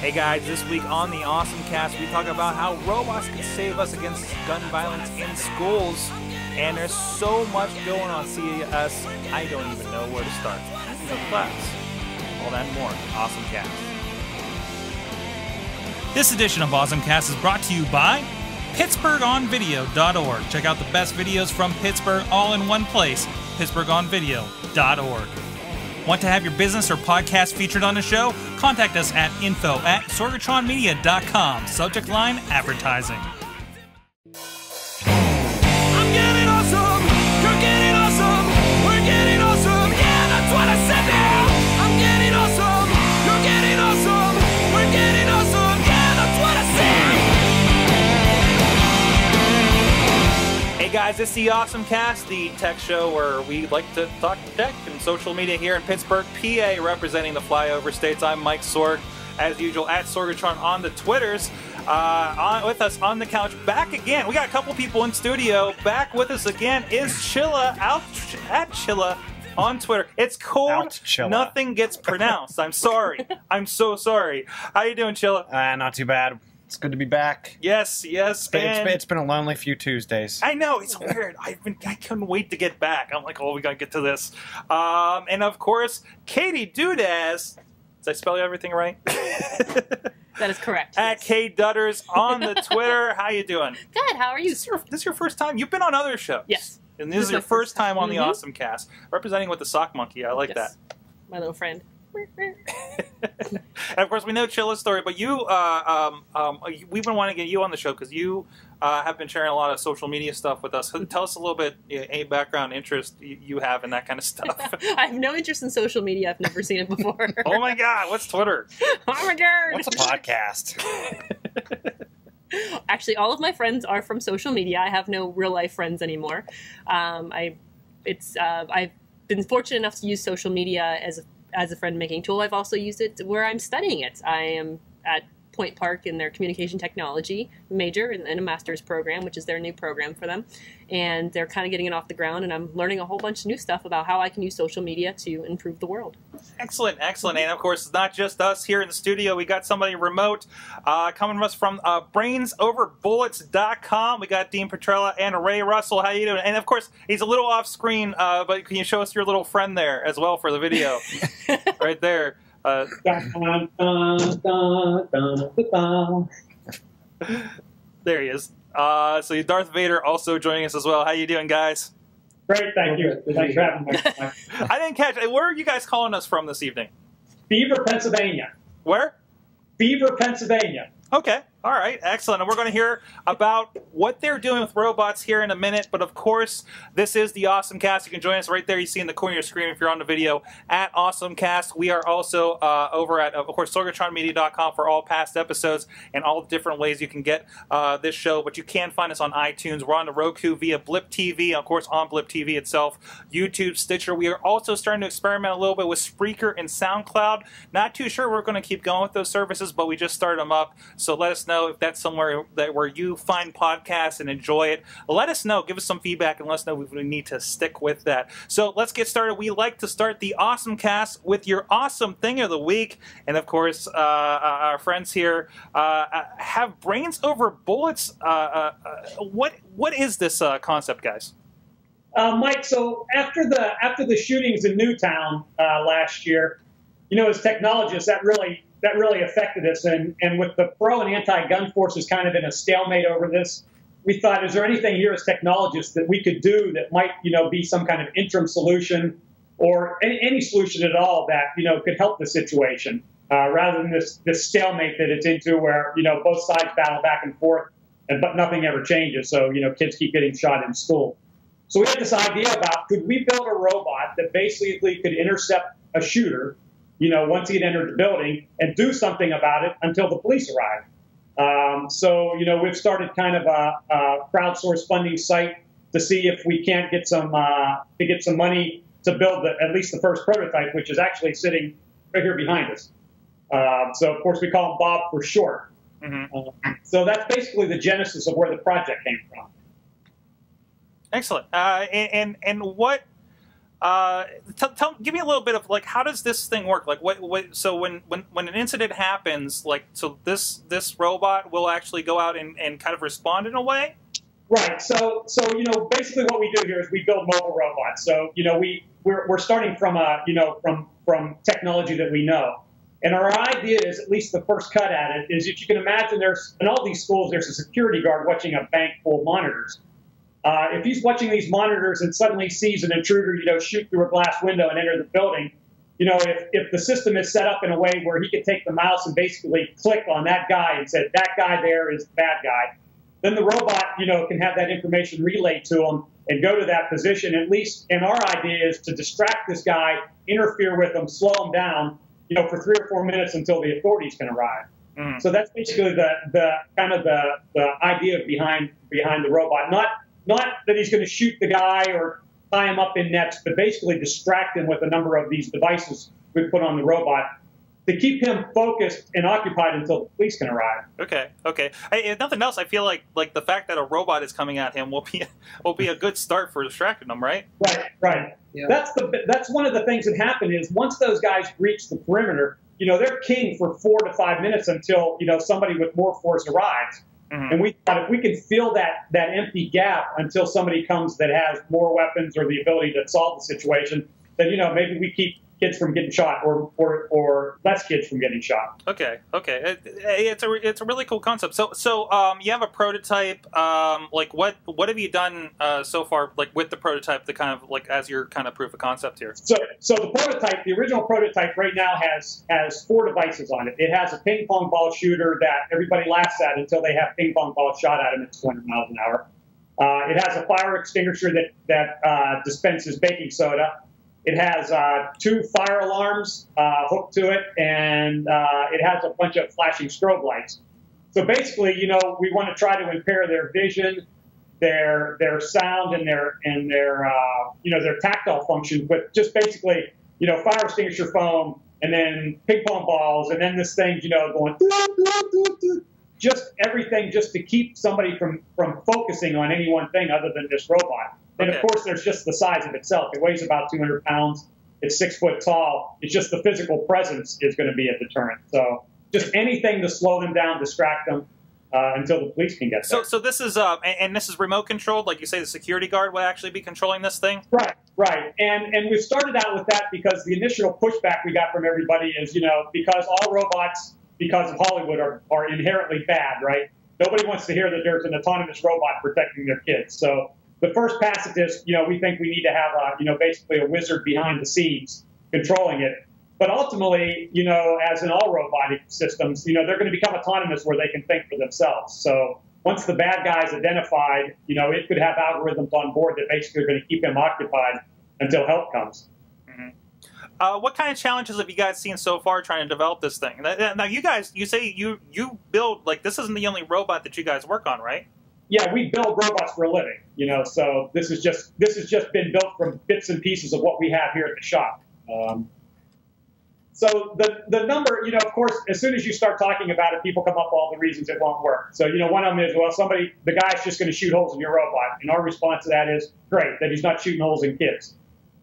Hey guys, this week on the Awesome Cast, we talk about how robots can save us against gun violence in schools. And there's so much going on CES, I don't even know where to start. No class. All that and more. Awesome Cast. This edition of Awesome Cast is brought to you by PittsburghOnVideo.org. Check out the best videos from Pittsburgh all in one place. PittsburghOnVideo.org. Want to have your business or podcast featured on the show? Contact us at info at sorgatronmedia.com. Subject line advertising. Guys, it's the Awesome Cast, the tech show where we like to talk tech and social media here in Pittsburgh, PA, representing the flyover states. I'm Mike Sorg, as usual, at Sorgatron on the Twitters. Uh, on, with us on the couch, back again. We got a couple people in studio. Back with us again is Chilla out at Chilla on Twitter. It's cold. Nothing gets pronounced. I'm sorry. I'm so sorry. How you doing, Chilla? Uh, not too bad. It's good to be back. Yes, yes. It's been, it's and- been, it's been a lonely few Tuesdays. I know it's weird. I've been I couldn't wait to get back. I'm like, oh, we gotta get to this. Um, and of course, Katie Dudas. Did I spell everything right? That is correct. At K Dudders on the Twitter. How you doing? Good. How are you? This is, your, this is your first time. You've been on other shows. Yes. And this, This is is your first first time on the Mhm. Awesome Cast, representing with the sock monkey. I like that. My little friend. That. and of course, we know Chilla's story, but you, uh, um, um, we've been wanting to get you on the show because you uh, have been sharing a lot of social media stuff with us. Tell us a little bit, you know, any background interest you you have in that kind of stuff. I have no interest in social media. I've never seen it before. oh my God, what's Twitter? oh my god! What's a podcast? Actually, all of my friends are from social media. I have no real life friends anymore. Um, I, it's uh, I've been fortunate enough to use social media as a, as a friend making tool. I've also used it where I'm studying it. I am at Point Park in their communication technology major in, a master's program, which is their new program for them. And they're kind of getting it off the ground, and I'm learning a whole bunch of new stuff about how I can use social media to improve the world. Excellent, excellent. And of course, it's not just us here in the studio. We got somebody remote uh, coming to us from uh, brainsoverbullets.com. We got Dean Petrella and Ray Russell. How you doing? And of course, he's a little off screen, uh, but can you show us your little friend there as well for the video? right there. Uh, there he is. Uh, so Darth Vader also joining us as well. How you doing, guys? Great, thank you. Thanks for having me. I didn't catch. Where are you guys calling us from this evening? Beaver, Pennsylvania. Where? Beaver, Pennsylvania. Okay. All right. Excellent. And we're going to hear about what they're doing with robots here in a minute. But of course, this is the Awesome Cast. You can join us right there. You see in the corner of your screen if you're on the video at Awesome Cast. We are also uh, over at, of course, sorgatronmedia.com for all past episodes and all the different ways you can get uh, this show. But you can find us on iTunes. We're on the Roku via Blip TV, of course, on Blip TV itself, YouTube, Stitcher. We are also starting to experiment a little bit with Spreaker and SoundCloud. Not too sure we're going to keep going with those services, but we just started them up. So let us know if that's somewhere that where you find podcasts and enjoy it. Let us know. Give us some feedback and let us know if we need to stick with that. So let's get started. We like to start the awesome cast with your awesome thing of the week, and of course, uh, our friends here uh, uh, have brains over bullets. Uh, uh, uh, what what is this uh, concept, guys? Uh, Mike, so after the after the shootings in Newtown uh, last year, you know, as technologists, that really that really affected us. And and with the pro and anti-gun forces kind of in a stalemate over this, we thought, is there anything here as technologists that we could do that might, you know, be some kind of interim solution or any, any solution at all that you know could help the situation, uh, rather than this this stalemate that it's into, where you know both sides battle back and forth, and but nothing ever changes. So you know, kids keep getting shot in school. So we had this idea about could we build a robot that basically could intercept a shooter, you know, once he had entered the building and do something about it until the police arrived. Um, so, you know, we've started kind of a, a crowdsource funding site to see if we can't get some uh, to get some money to build the, at least the first prototype, which is actually sitting right here behind us. Uh, so, of course, we call him Bob for short. Mhm. Uh, so that's basically the genesis of where the project came from. Excellent. Uh, and, and and what Uh, tell, tell, give me a little bit of like, how does this thing work? Like, what, what? So when, when, when an incident happens, like, so this this robot will actually go out and, and kind of respond in a way. Right. So, so you know, basically what we do here is we build mobile robots. So, you know, we we're, we're starting from a you know from from technology that we know, and our idea is at least the first cut at it is if you can imagine there's in all these schools there's a security guard watching a bank full of monitors. Uh, if he's watching these monitors and suddenly sees an intruder, you know, shoot through a glass window and enter the building, you know, if, if the system is set up in a way where he can take the mouse and basically click on that guy and say that guy there is the bad guy, then the robot, you know, can have that information relayed to him and go to that position. At least, and our idea is to distract this guy, interfere with him, slow him down, you know, for three or four minutes until the authorities can arrive. Mm. So that's basically the, the kind of the, the idea behind behind the robot. Not not that he's going to shoot the guy or tie him up in nets, but basically distract him with a number of these devices we put on the robot to keep him focused and occupied until the police can arrive. Okay, okay. I, if nothing else, I feel like like the fact that a robot is coming at him will be will be a good start for distracting him, right? Right, right. Yeah. That's the that's one of the things that happen is once those guys reach the perimeter, you know, they're king for four to five minutes until you know somebody with more force arrives. Mhm. And we thought if we can fill that that empty gap until somebody comes that has more weapons or the ability to solve the situation, then you know maybe we keep kids from getting shot or or, or less kids from getting shot. Okay, okay. It, it's a it's a really cool concept. So so um, you have a prototype. Um, like what what have you done uh, so far? Like with the prototype, the kind of like as your kind of proof of concept here. So, so the prototype, the original prototype, right now has has four devices on it. It has a ping pong ball shooter that everybody laughs at until they have ping pong balls shot at them at 200 miles an hour. Uh, it has a fire extinguisher that that uh, dispenses baking soda. It has uh, two fire alarms uh, hooked to it, and uh, it has a bunch of flashing strobe lights. So basically, you know, we want to try to impair their vision, their their sound, and their and their uh, you know their tactile functions, but just basically, you know, fire extinguisher foam, and then ping pong balls, and then this thing, you know, going just everything, just to keep somebody from from focusing on any one thing other than this robot. And of course, there's just the size of itself. It weighs about 200 pounds. It's six foot tall. It's just the physical presence is going to be a deterrent. So just anything to slow them down, distract them uh, until the police can get there. So so this is uh and, and this is remote controlled. Like you say, the security guard will actually be controlling this thing. Right, right. And and we started out with that because the initial pushback we got from everybody is, you know, because all robots, because of Hollywood, are, are inherently bad, right? Nobody wants to hear that there's an autonomous robot protecting their kids. So the first pass at this, you know, we think we need to have a, you know, basically a wizard behind the scenes controlling it. But ultimately, you know, as in all robotic systems, you know, they're going to become autonomous where they can think for themselves. So once the bad guy's identified, you know, it could have algorithms on board that basically are going to keep him occupied until help comes. Uh, what kind of challenges have you guys seen so far trying to develop this thing? Now, you guys, you say you you build like this isn't the only robot that you guys work on, right? Yeah, we build robots for a living, you know. So this is just this has just been built from bits and pieces of what we have here at the shop. Um, so the the number, you know, of course, as soon as you start talking about it, people come up all the reasons it won't work. So you know, one of them is, well, somebody, the guy's just going to shoot holes in your robot, and our response to that is, great, that he's not shooting holes in kids.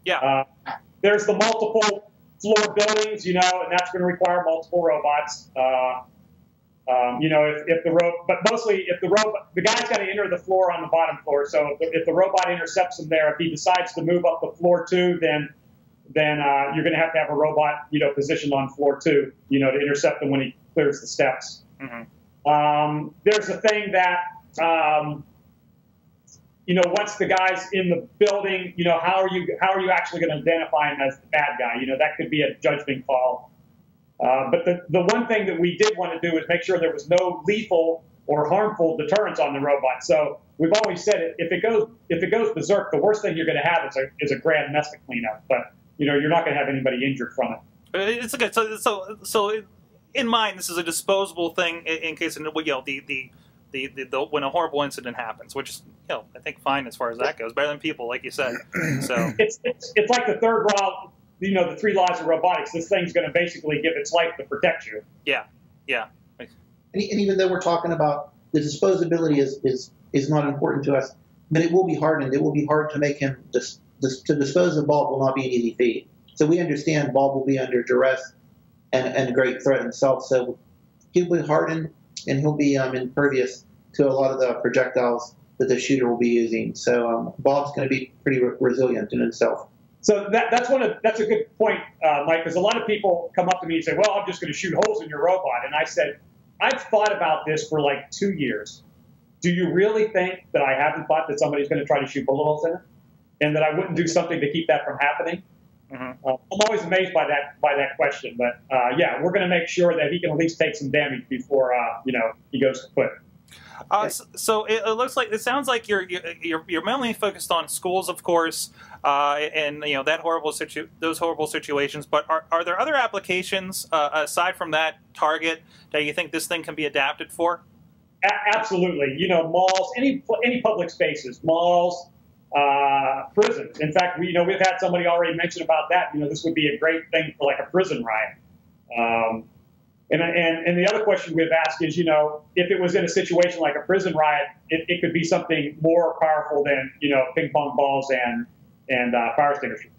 Yeah. Uh, there's the multiple floor buildings, you know, and that's going to require multiple robots. Uh, um, you know, if, if the rope, but mostly if the rope, the guy's got to enter the floor on the bottom floor. So if the, if the robot intercepts him there, if he decides to move up the floor two, then then uh, you're going to have to have a robot, you know, positioned on floor two, you know, to intercept him when he clears the steps. Mm-hmm. Um, there's a thing that, um, you know, once the guy's in the building, you know, how are you how are you actually going to identify him as the bad guy? You know, that could be a judgment call. Uh, but the, the one thing that we did want to do is make sure there was no lethal or harmful deterrence on the robot. So we've always said it, if it goes if it goes berserk, the worst thing you're going to have is a is a grand mess to clean up. But you know, you're not going to have anybody injured from it. It's okay. So so so in mind, this is a disposable thing in, in case you know the the. The, the, the, when a horrible incident happens, which is, you know, I think fine as far as that goes, better than people, like you said. So, It's it's, it's like the third law, you know, the three laws of robotics. This thing's going to basically give its life to protect you. yeah, yeah. And, and even though we're talking about the disposability is, is, is not important to us, but it will be hardened. It will be hard to make him dis- dis- to dispose of Bob will not be an easy feat. So we understand Bob will be under duress and, and a great threat himself. So he'll be hardened and he'll be um, impervious to a lot of the projectiles that the shooter will be using. So um, Bob's going to be pretty re- resilient in himself. So that, that's one of that's a good point, uh, Mike, because a lot of people come up to me and say, "Well, I'm just going to shoot holes in your robot," and I said, "I've thought about this for like two years. Do you really think that I haven't thought that somebody's going to try to shoot bullet holes in it, and that I wouldn't do something to keep that from happening?" Mhm. Uh, I'm always amazed by that by that question, but uh, yeah, we're going to make sure that he can at least take some damage before uh, you know he goes to quit. Uh, so, so it, it looks like it sounds like you're you're you're- you're mainly focused on schools, of course, uh, and you know that horrible situ- those horrible situations. But are, are there other applications uh, aside from that target that you think this thing can be adapted for? A- absolutely. You know, malls, any any public spaces, malls, uh, prisons. In fact, we you know we've had somebody already mention about that. You know, this would be a great thing for like a prison riot. Um, and, and and the other question we've asked is, you know, if it was in a situation like a prison riot, it, it could be something more powerful than you know ping pong balls and and uh, fire extinguishers.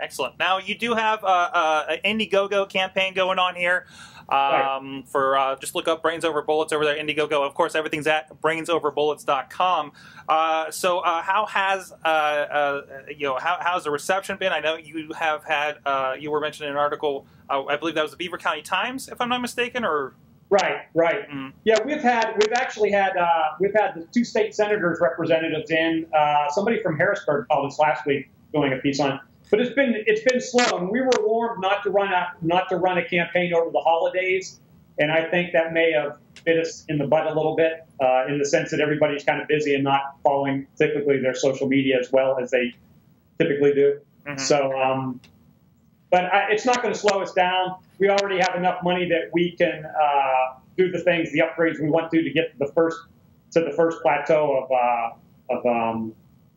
Excellent. Now you do have uh, uh, an Indiegogo campaign going on here. Um, For uh, just look up Brains Over Bullets over there, Indiegogo. Of course, everything's at brainsoverbullets.com. Uh, so, uh, how has uh, uh, you know how how's the reception been? I know you have had uh, you were mentioning an article. Uh, I believe that was the Beaver County Times, if I'm not mistaken, or Right, right. Mm. Yeah, we've had we've actually had uh, we've had the two state senators representatives in. Uh, somebody from Harrisburg called us last week doing a piece on. But it's been it's been slow, and we were warned not to run a not to run a campaign over the holidays, and I think that may have bit us in the butt a little bit uh, in the sense that everybody's kind of busy and not following typically their social media as well as they typically do. Mhm. So, um, but I, it's not going to slow us down. We already have enough money that we can uh, do the things, the upgrades we want to to get to the first to the first plateau of uh, of um,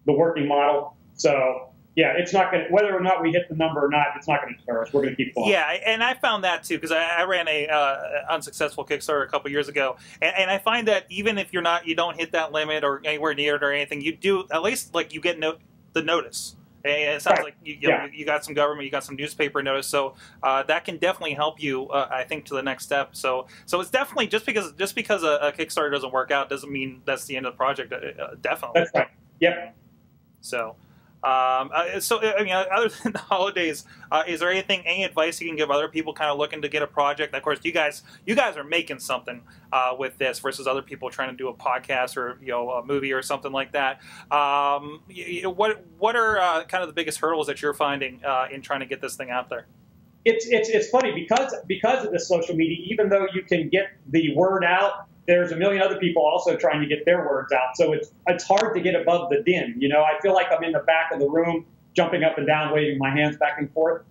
the working model. So, yeah, it's not going to whether or not we hit the number or not, it's not going to deter us. We're going to keep going. Yeah, and I found that too because I, I ran a uh, unsuccessful Kickstarter a couple years ago, and, and I find that even if you're not, you don't hit that limit or anywhere near it or anything, you do at least like you get no, the notice. And it sounds Right. like you, you, know, Yeah. you got some government, you got some newspaper notice, so uh, that can definitely help you, uh, I think, to the next step. So, so it's definitely just because just because a, a Kickstarter doesn't work out doesn't mean that's the end of the project. Uh, uh, definitely. That's right. Yep. So, um, uh, so I mean, other than the holidays, uh, is there anything, any advice you can give other people kind of looking to get a project? Of course, you guys, you guys are making something uh, with this versus other people trying to do a podcast or you know a movie or something like that. Um, you, you- what what are uh, kind of the biggest hurdles that you're finding uh, in trying to get this thing out there? it's it's it's funny because because of the social media. Even though you can get the word out, there's a million other people also trying to get their words out. So it's it's hard to get above the din. You know, I feel like I'm in the back of the room, jumping up and down, waving my hands back and forth.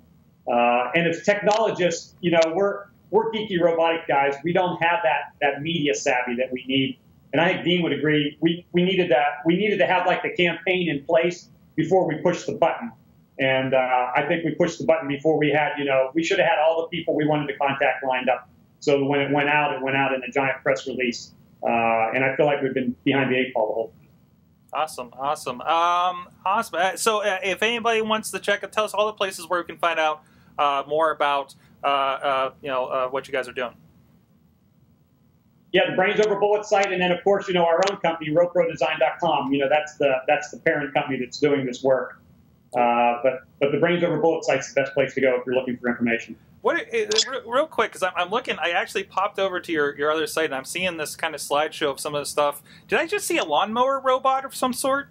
Uh, and as technologists, you know, we're we're geeky robotic guys. We don't have that that media savvy that we need. And I think Dean would agree. We we needed that. We needed to have like the campaign in place before we pushed the button. And uh, I think we pushed the button before we had, you know, we should have had all the people we wanted to contact lined up. So when it went out, it went out in a giant press release. Uh, and I feel like we've been behind the eight ball the whole time. Awesome, awesome, um, awesome. Uh, so, uh, if anybody wants to check it, tell us all the places where we can find out uh, more about uh, uh, you know uh, what you guys are doing. Yeah, the Brains Over Bullets site, and then of course, you know, our own company, RoProDesign.com. You know, that's the that's the parent company that's doing this work. Uh, but but the Brains Over Bullets site's the best place to go if you're looking for information. What, real quick, because I'm, I'm looking, I actually popped over to your, your other site and I'm seeing this kind of slideshow of some of the stuff. Did I just see a lawnmower robot of some sort?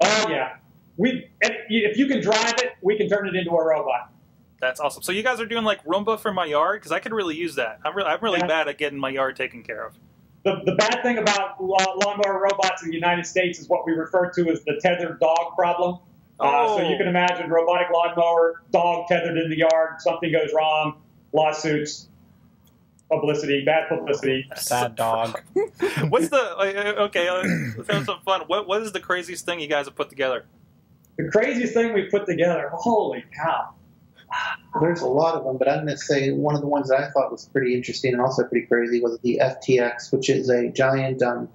Oh yeah, we if you can drive it, we can turn it into a robot. That's awesome. So you guys are doing like Roomba for my yard because I could really use that. I'm really, I'm really Yeah. bad at getting my yard taken care of. The, the bad thing about lawnmower robots in the United States is what we refer to as the tethered dog problem. Uh, so Oh. you can imagine robotic lawnmower, dog tethered in the yard, something goes wrong, lawsuits, publicity, bad publicity. Sad dog. What's the uh, okay? Uh, let's have some fun. What what is the craziest thing you guys have put together? The craziest thing we've put together, holy cow. There's a lot of them, but I'm going to say one of the ones that I thought was pretty interesting and also pretty crazy was the FTX, which is a giant, um,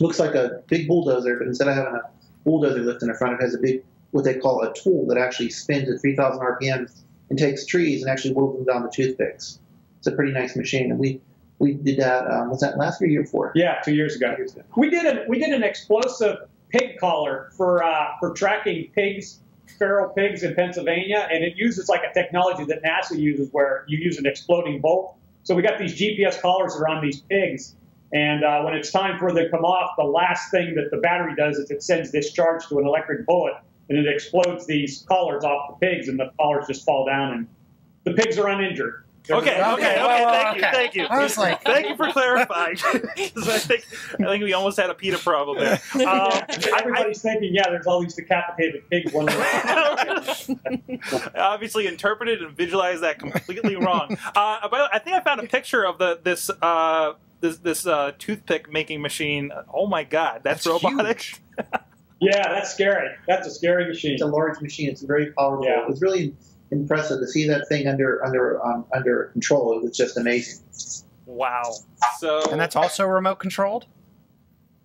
looks like a big bulldozer, but instead of having a bulldozer lift in the front, it has a big what they call a tool that actually spins at 3,000 RPM and takes trees and actually whittles them down to toothpicks. It's a pretty nice machine, and we we did that. Um, was that last year or year before? Yeah, two years ago. We did a we did an explosive pig collar for uh, for tracking pigs, feral pigs in Pennsylvania, and it uses like a technology that NASA uses where you use an exploding bolt. So we got these GPS collars around these pigs, and uh, when it's time for them to come off, the last thing that the battery does is it sends this charge to an electric bullet, and it explodes these collars off the pigs, and the collars just fall down, and the pigs are uninjured. They're- Okay, okay, okay. Thank you, okay. thank you. I was like- thank you for clarifying. I think I think we almost had a PETA problem there. Um, I, Everybody's thinking, yeah, there's all these decapitated pigs. One I obviously interpreted and visualized that completely wrong. Uh, but I think I found a picture of the this uh, this this uh, toothpick making machine. Oh my god, that's, That's robotic. Huge. yeah, that's scary. That's a scary machine. It's a large machine. It's very powerful. Yeah. It was really impressive to see that thing under under um, under control. It was just amazing. Wow. So And that's also remote controlled.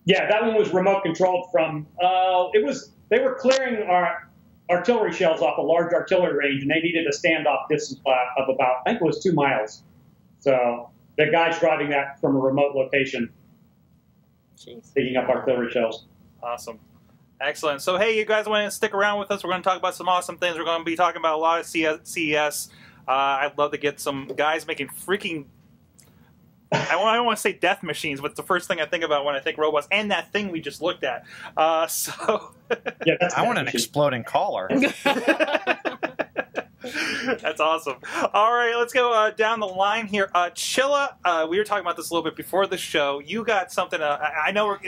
Yeah, that one was remote controlled from. Uh, it was they were clearing our artillery shells off a large artillery range, and they needed a standoff distance of about I think it was two miles. So the guy's driving that from a remote location, Jeez. picking up artillery shells. Awesome. Excellent. So, hey, you guys want to stick around with us? We're going to talk about some awesome things. We're going to be talking about a lot of CS. CES. Uh, I'd love to get some guys making freaking. I don't, want to say death machines, but it's the first thing I think about when I think robots, and that thing we just looked at. Uh, so, Yeah, that's I want an exploding collar. That's awesome. All right, let's go uh, down the line here. Uh, Chilla, uh, we were talking about this a little bit before the show. You got something. Uh, I, I know we're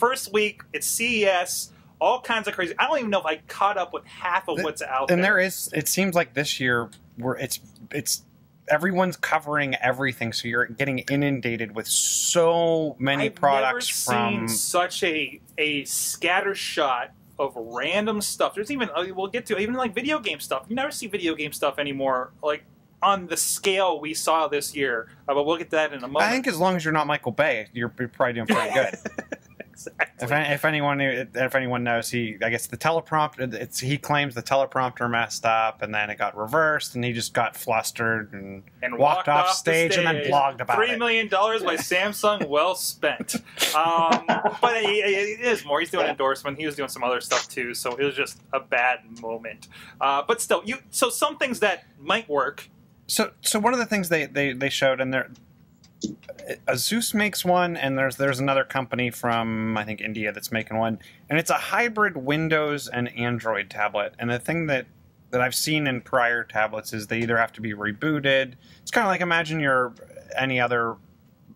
first week. It's CES. All kinds of crazy. I don't even know if I caught up with half of Th- what's out there. and there. there is it seems like this year we're it's it's everyone's covering everything so you're getting inundated with so many I've products never from seen such a a scatter shot of random stuff. There's even uh, we'll get to even like video game stuff. You never see video game stuff anymore, like on the scale we saw this year. Uh, but we'll get to that in a moment. I think as long as you're not Michael Bay you're, you're probably doing pretty good exactly. if, any- if anyone if anyone knows he I guess the teleprompter it's he claims the teleprompter messed up and then it got reversed and he just got flustered and and walked off the stage and then blogged about Three it. million dollars by Samsung, well spent. Um, but it, it is more. He's doing endorsement. He was doing some other stuff too, so it was just a bad moment. Uh, but still, you so some things that might work. So, so one of the things they, they, they showed, and there, Asus makes one, and there's there's another company from I think India that's making one, and it's a hybrid Windows and Android tablet. And the thing that that I've seen in prior tablets is they either have to be rebooted. It's kind of like imagine your any other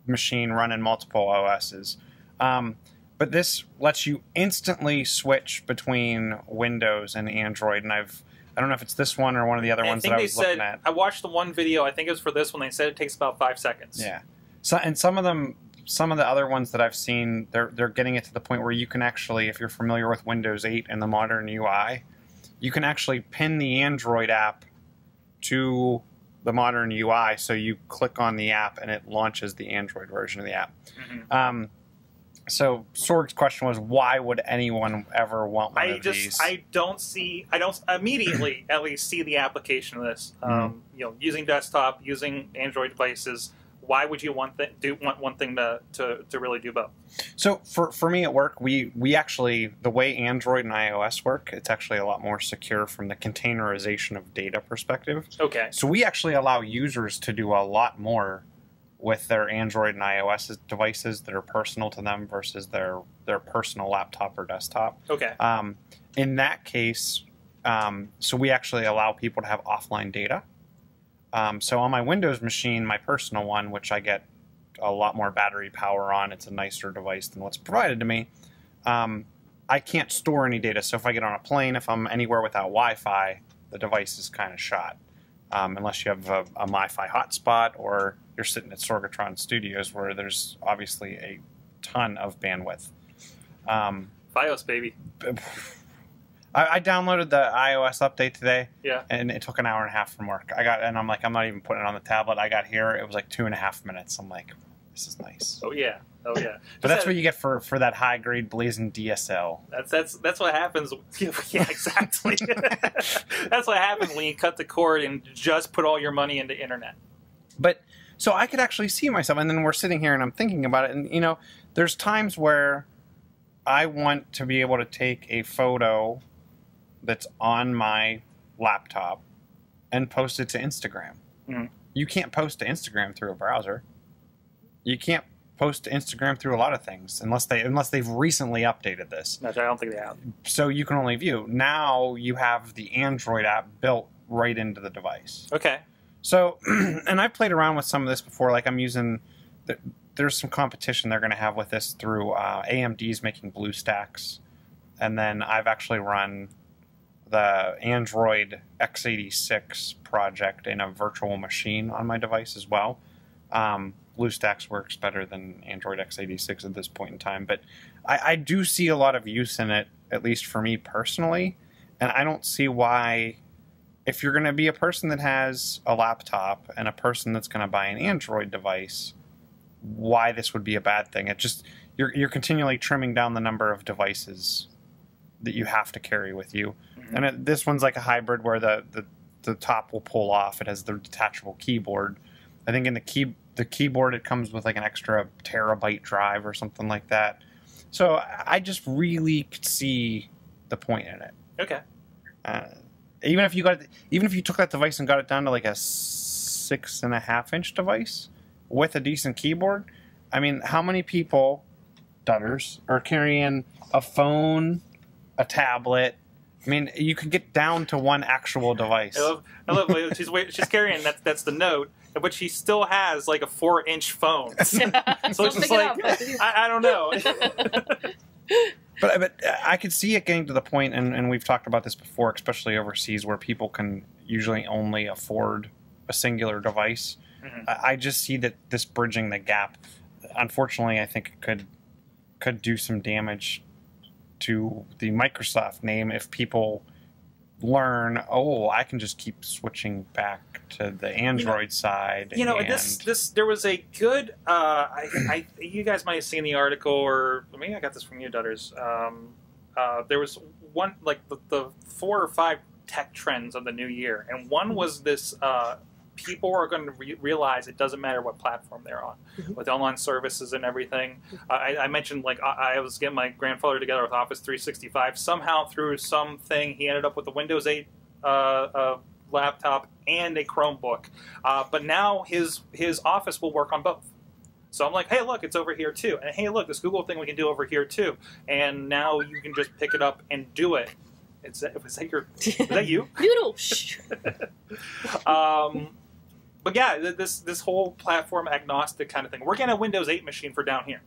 machine running multiple OSs. Um, but this lets you instantly switch between Windows and Android, and I've I don't know if it's this one or one of the other And I ones think that I they was said looking at. I watched the one video. I think it was for this one. They said it takes about five seconds. Yeah. So and some of them some of the other ones that I've seen, they're they're getting it to the point where you can actually, if you're familiar with Windows 8 and the modern UI, you can actually pin the Android app to the modern UI. So you click on the app and it launches the Android version of the app. Mhm. Um, so Sorg's question was, why would anyone ever want one I of just these? I don't see I don't immediately at least see the application of this. Mm-hmm. Um, you know, using desktop, using Android devices. Why would you want th- do want one thing to, to, to really do both? So for, for me at work, we we actually the way Android and iOS work, it's actually a lot more secure from the containerization of data perspective. Okay. So we actually allow users to do a lot more with their Android and iOS devices that are personal to them versus their their personal laptop or desktop. Okay. Um, in that case, um, so we actually allow people to have offline data. Um, so on my Windows machine, my personal one, which I get a lot more battery power on, it's a nicer device than what's provided to me. Um, I can't store any data. So if I get on a plane, if I'm anywhere without Wi-Fi, the device is kind of shot. Um, unless you have a, a MiFi hotspot or you're sitting at Sorgatron Studios, where there's obviously a ton of bandwidth. Um, FiOS baby. I, I downloaded the iOS update today, Yeah. and it took an hour and a half from work. I got, and I'm like, I'm not even putting it on the tablet. I got here, it was like two and a half minutes. I'm like, This is nice. Oh yeah. Oh yeah. But that's Just what you get for for that high grade blazing DSL. That's that's that's what happens. Yeah, exactly. that's what happens when you cut the cord and just put all your money into internet. But so I could actually see myself, and then we're sitting here and I'm thinking about it, and you know, there's times where I want to be able to take a photo that's on my laptop and post it to Instagram. Mhm. You can't post to Instagram through a browser. You can't post to Instagram through a lot of things unless they unless they've recently updated this. No, I don't think they have. So you can only view. Now you have the Android app built right into the device. Okay. So, and I've played around with some of this before. Like I'm using, th- there's some competition they're going to have with this through uh, AMD's making BlueStacks, and then I've actually run the Android x86 project in a virtual machine on my device as well. Um, BlueStacks works better than Android x86 at this point in time, but I, I do see a lot of use in it, at least for me personally, and I don't see why if you're going to be a person that has a laptop and a person that's going to buy an Android device, why this would be a bad thing. It just you're you're continually trimming down the number of devices that you have to carry with you. Mhm. And it, this one's like a hybrid where the, the the top will pull off. It has the detachable keyboard. I think in the key the keyboard it comes with like an extra terabyte drive or something like that. So I just really could see the point in it. Okay. Uh, even if you got even if you took that device and got it down to like a six and a half inch device with a decent keyboard, I mean, how many people, dutters, are carrying a phone, a tablet? I mean, you can get down to one actual device. I love. I love. she's she's carrying that's that's the note, but she still has like a four inch phone. so it's just pick it like I, I don't know. But but I could see it getting to the point, and, and we've talked about this before, especially overseas, where people can usually only afford a singular device. Mhm. I, I just see that this bridging the gap. Unfortunately, I think it could could do some damage to the Microsoft name if people learn. Oh, I can just keep switching back to the Android side. you know and this this there was a good uh I, I you guys might have seen the article or maybe i got this from you dutters um uh there was one like the, the four or five tech trends of the new year and one was this uh people are going to re- realize it doesn't matter what platform they're on Mhm. with online services and everything uh, I, I mentioned like I, I was getting my grandfather together with office 365 somehow through something he ended up with a windows 8 uh, uh, laptop and a chromebook uh, but now his his office will work on both. So I'm like, hey, look, it's over here too, and hey, look, this Google thing we can do over here too, and now you can just pick it up and do it. Is that, was that your? Was that you? Noodle. Shh. Um, but yeah, this this whole platform agnostic kind of thing. We're getting a Windows 8 machine for down here.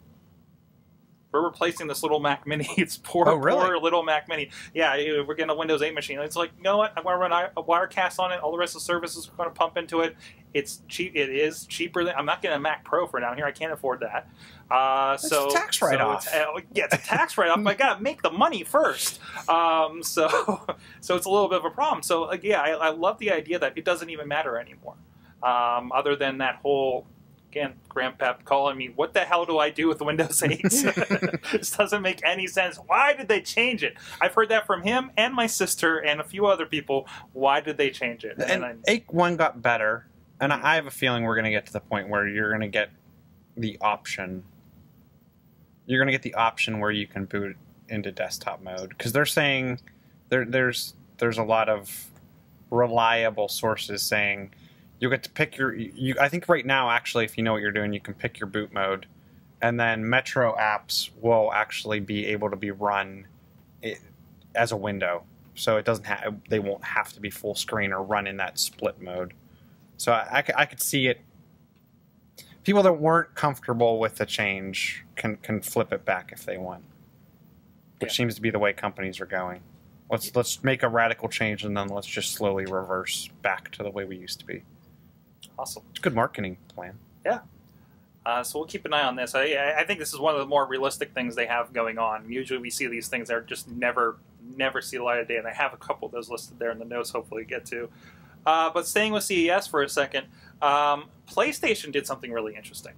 We're replacing this little Mac Mini. It's poor, Oh, really? poor little Mac Mini. Yeah, we're getting a Windows 8 machine. It's like, you know what? I'm going to run a- Wirecast on it. All the rest of the services are going to pump into it. It's cheap. It is cheaper than. I'm not getting a Mac Pro for down here. I can't afford that. Uh, It's so tax write-off. it's- uh, yeah, it's a tax write-off. but I got to make the money first. Um, so, so it's a little bit of a problem. So, like, yeah, I, I love the idea that it doesn't even matter anymore. Um, other than that whole, again, Grandpap calling me, what the hell do I do with Windows 8? this doesn't make any sense. Why did they change it? I've heard that from him and my sister and a few other people. Why did they change it? And I, Ake One got better, and I I have a feeling we're going to get to the point where you're going to get the option. You're going to get the option where you can boot into desktop mode because they're saying there, there's there's a lot of reliable sources saying you'll get to pick your. You, I think right now, actually, if you know what you're doing, you can pick your boot mode, and then Metro apps will actually be able to be run i as a window. So it doesn't have they won't have to be full screen or run in that split mode. So I could see it. People that weren't comfortable with the change can can flip it back if they want which Yeah. seems to be the way companies are going. Let's let's make a radical change and then let's just slowly reverse back to the way we used to be awesome. it's a good marketing plan Yeah. Uh, so we'll keep an eye on this. I, I- think this is one of the more realistic things they have going on. Usually we see these things that are just never, never see the light of day, and I have a couple of those listed there in the notes. Hopefully, get to. Uh, but staying with CES for a second, um, PlayStation did something really interesting.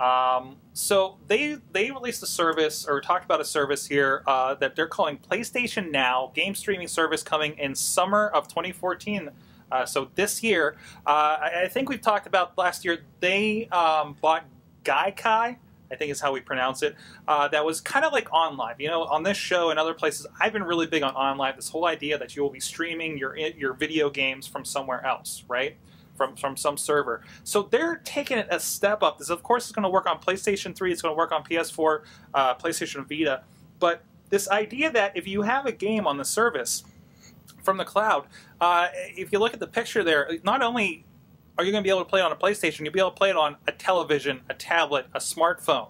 Um, so they they released a service or talked about a service here uh, that they're calling PlayStation Now game streaming service coming in summer of 2014. Uh, so this year, uh, I, I think we've talked about last year. They um, bought Gaikai, I think is how we pronounce it. Uh, that was kind of like OnLive. You know, on this show and other places, I've been really big on OnLive. This whole idea that you will be streaming your your video games from somewhere else, right? From from some server. So they're taking it a step up. This, of course, is going to work on PlayStation 3. It's going to work on PS4, uh, PlayStation Vita. But this idea that if you have a game on the service from the cloud, uh, if you look at the picture there, not only are you going to be able to play it on a PlayStation, you'll be able to play it on a television, a tablet, a smartphone.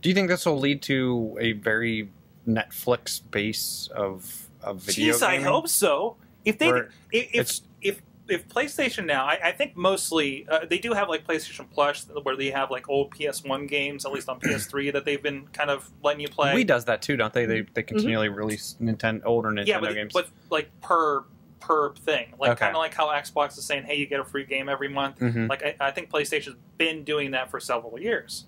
Do you think this will lead to a very Netflix base of of video Jeez, I hope so. If they, if if, if if PlayStation now, I, I think mostly uh, they do have like PlayStation Plus, where they have like old PS1 games, at least on PS3, that they've been kind of letting you play. Wii does that too, don't they? They they continually release Nintendo older Nintendo Mm-hmm. yeah, but, games. but like per per thing, like Okay. kind of like how Xbox is saying, "Hey, you get a free game every month." Mhm. Like I, I think PlayStation's been doing that for several years.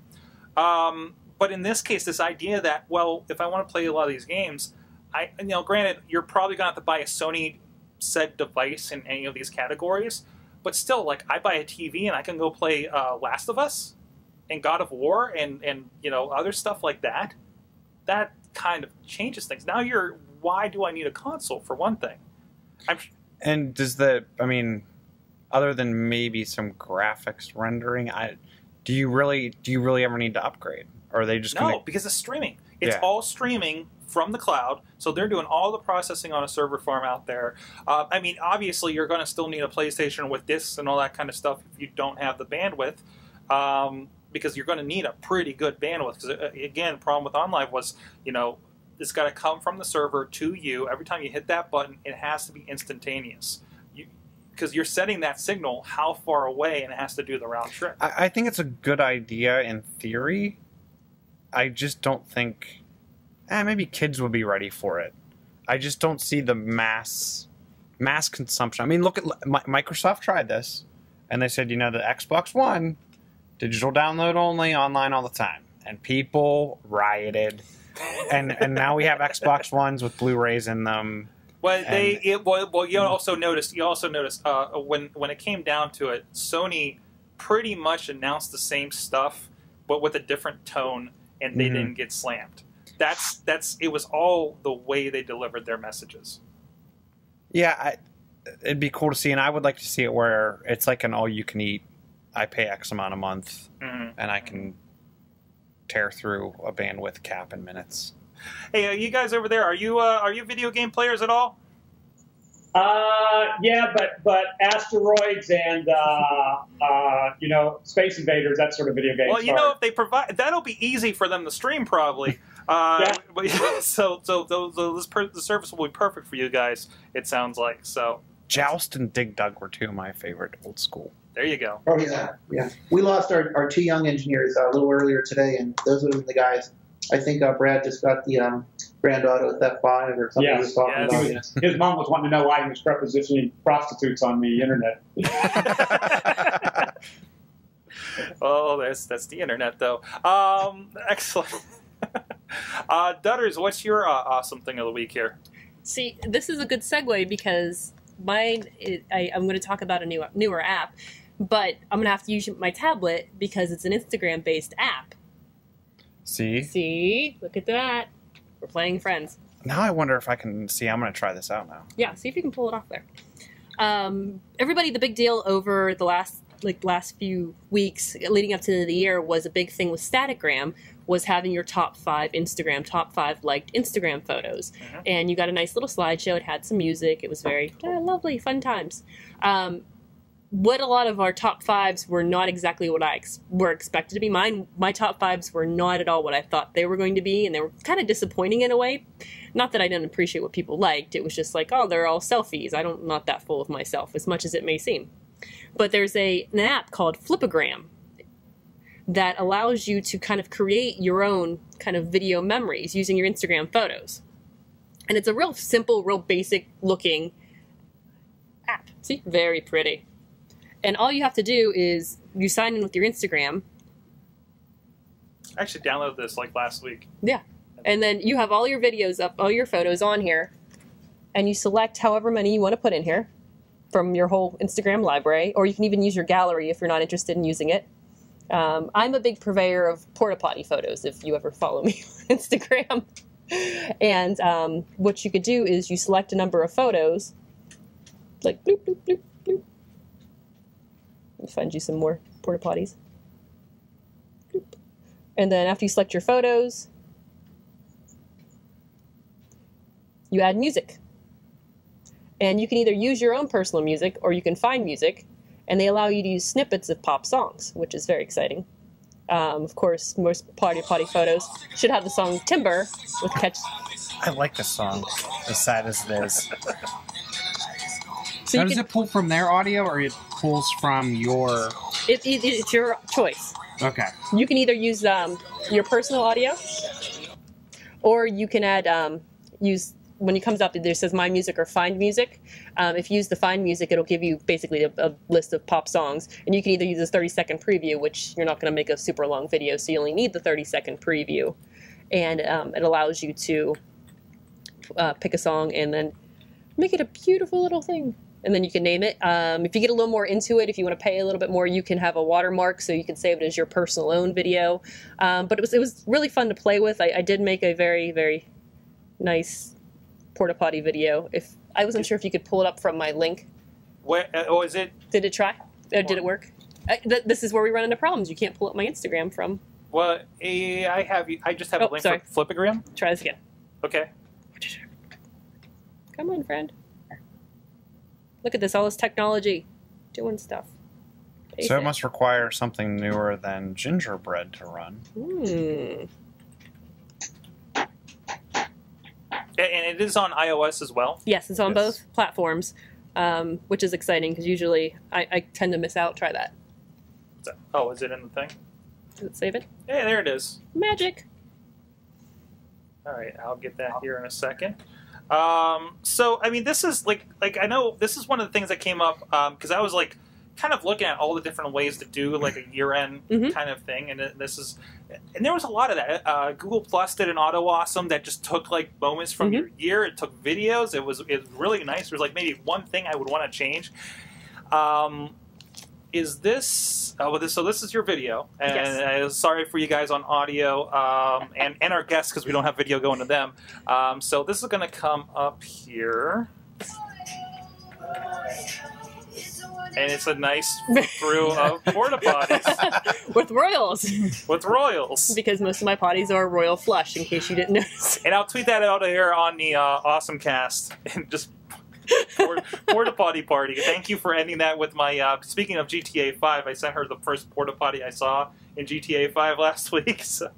Um, but in this case, this idea that well, if I want to play a lot of these games, I you know, granted, you're probably going to have to buy a Sony said device in any of these categories, but still, like I buy a TV and I can go play uh, Last of Us and God of War and and you know other stuff like that. That kind of changes things. Now you're why do I need a console for one thing? I'm And does the I mean, other than maybe some graphics rendering, I do you really do you really ever need to upgrade? Or are they just No, gonna because it's streaming. It's Yeah. all streaming from the cloud. So they're doing all the processing on a server farm out there. Uh, I mean, obviously, you're going to still need a PlayStation with discs and all that kind of stuff if you don't have the bandwidth, um, because you're going to need a pretty good bandwidth. Because uh, again, problem with OnLive was, you know, it's got to come from the server to you. Every time you hit that button, it has to be instantaneous. Because you're setting that signal how far away, and it has to do the round trip. I, I think it's a good idea in theory. I just don't think eh, maybe kids would be ready for it. I just don't see the mass mass consumption. I mean, look at Microsoft tried this, and they said, you know, the Xbox One, digital download only, online all the time, and people rioted. and and now we have Xbox Ones with Blu-rays in them. Well, they it, well, well, you also noticed. You also noticed uh, when when it came down to it, Sony pretty much announced the same stuff, but with a different tone, and they Mhm. didn't get slammed. That's that's it was all the way they delivered their messages. Yeah, I, it'd be cool to see, and I would like to see it where it's like an all-you-can-eat. I pay X amount a month, Mhm. and I can tear through a bandwidth cap in minutes. Hey, uh, you guys over there, are you uh, are you video game players at all? Uh, yeah, but but asteroids and uh, uh, you know space invaders, that sort of video game. Well, you know, if they provide, that'll be easy for them to stream probably. Uh, Yeah. but- so so so, so this per, the service will be perfect for you guys. It sounds like so. Joust and Dig Dug were two of my favorite old school. There you go. Oh yeah, yeah. We lost our, our two young engineers uh, a little earlier today, and those would have been the guys. I think uh, Brad just got the um, Grand Auto Theft Five or something he was Yes, talking yes. about. He Yes. his mom was wanting to know why he was prepositioning prostitutes on the internet. oh, that's that's the internet, though. Um, excellent. Uh, Dutters, what's your uh, awesome thing of the week here? See, this is a good segue because mine. It, I, I'm going to talk about a new newer app, but I'm going to have to use my tablet because it's an Instagram-based app. See, See, look at that. We're playing friends. now I wonder if I can see. I'm going to try this out now. Yeah, see if you can pull it off there. Um, everybody, the big deal over the last like last few weeks leading up to the year was a big thing with Statigram was having your top five Instagram top five liked Instagram photos, Mhm. and you got a nice little slideshow. It had some music. It was very uh, lovely, fun times. Um, what a lot of our top fives were not exactly what I ex- were expected to be. Mine, my top fives were not at all what I thought they were going to be, and they were kind of disappointing in a way. Not that I didn't appreciate what people liked. It was just like, oh, they're all selfies. I don't, not that full of myself, as much as it may seem. But there's a an app called Flipagram that allows you to kind of create your own kind of video memories using your Instagram photos. And it's a real simple, real basic looking app. See, very pretty. And all you have to do is you sign in with your Instagram, I actually downloaded this like last week. Yeah. And then you have all your videos up, all your photos on here, and you select however many you want to put in here from your whole Instagram library, or you can even use your gallery if you're not interested in using it. Um, I'm a big purveyor of porta potty photos. If you ever follow me on Instagram, and um, what you could do is you select a number of photos, like bloop bloop bloop bloop. Find you some more porta potties. And then after you select your photos, you add music. And you can either use your own personal music or you can find music, and they allow you to use snippets of pop songs, which is very exciting. Um, of course, most party potty photos should have the song Timber with catch. I like this song, as sad as it is. So now, does can, it pull from their audio or it pulls from your? it, it, it's your choice. Okay. You can either use um, your personal audio, or you can add um, use when it comes up. There says My Music or Find Music. Um, if you use the Find Music, it'll give you basically a, a list of pop songs, and you can either use this 30 second preview, which you're not going to make a super long video, so you only need the 30 second preview, and um, it allows you to uh, pick a song and then make it a beautiful little thing. And then you can name it. Um, if you get a little more into it, if you want to pay a little bit more, you can have a watermark, so you can save it as your personal own video. Um, but it was it was really fun to play with. I, I did make a very very nice porta potty video. If I wasn't sure if you could pull it up from my link. Where? Uh, oh, is it? Did it try? Or did it work? I, th- this is where we run into problems. You can't pull up my Instagram from. Well, eh, I have. I just have Oh, a link sorry. for Flipagram. Try this again. Okay. Come on, friend. Look at this, all this technology doing stuff. Paste So it must require something newer than gingerbread to run. Hmm. A- And it is on iOS as well. Yes, it's on Yes. both platforms, um, which is exciting because usually I, I tend to miss out. Try that. So- Oh, is it in the thing? Does it save it? Hey, there it is. Magic. All right, I'll get that here in a second. Um, so, I mean, this is like, like I know this is one of the things that came up because I was like, kind of looking at all the different ways to do like a year-end Mhm. kind of thing, and this is, and there was a lot of that. Uh, Google Plus did an auto awesome that just took like moments from Mhm. your year. It took videos. It was it was really nice. There was like maybe one thing I would want to change. Um, is this oh well, this so this is your video and Yes. uh, sorry for you guys on audio um, and and our guests because we don't have video going to them um, so this is going to come up here and it's a nice brew of porta potties With royals, with royals because most of my potties are royal flush. In case you didn't notice. and I'll tweet that out here on the uh, awesome cast and just porta, potty party. Thank you for ending that with my. Uh, speaking of GTA Five, I sent her the first porta potty I saw in GTA Five last week, so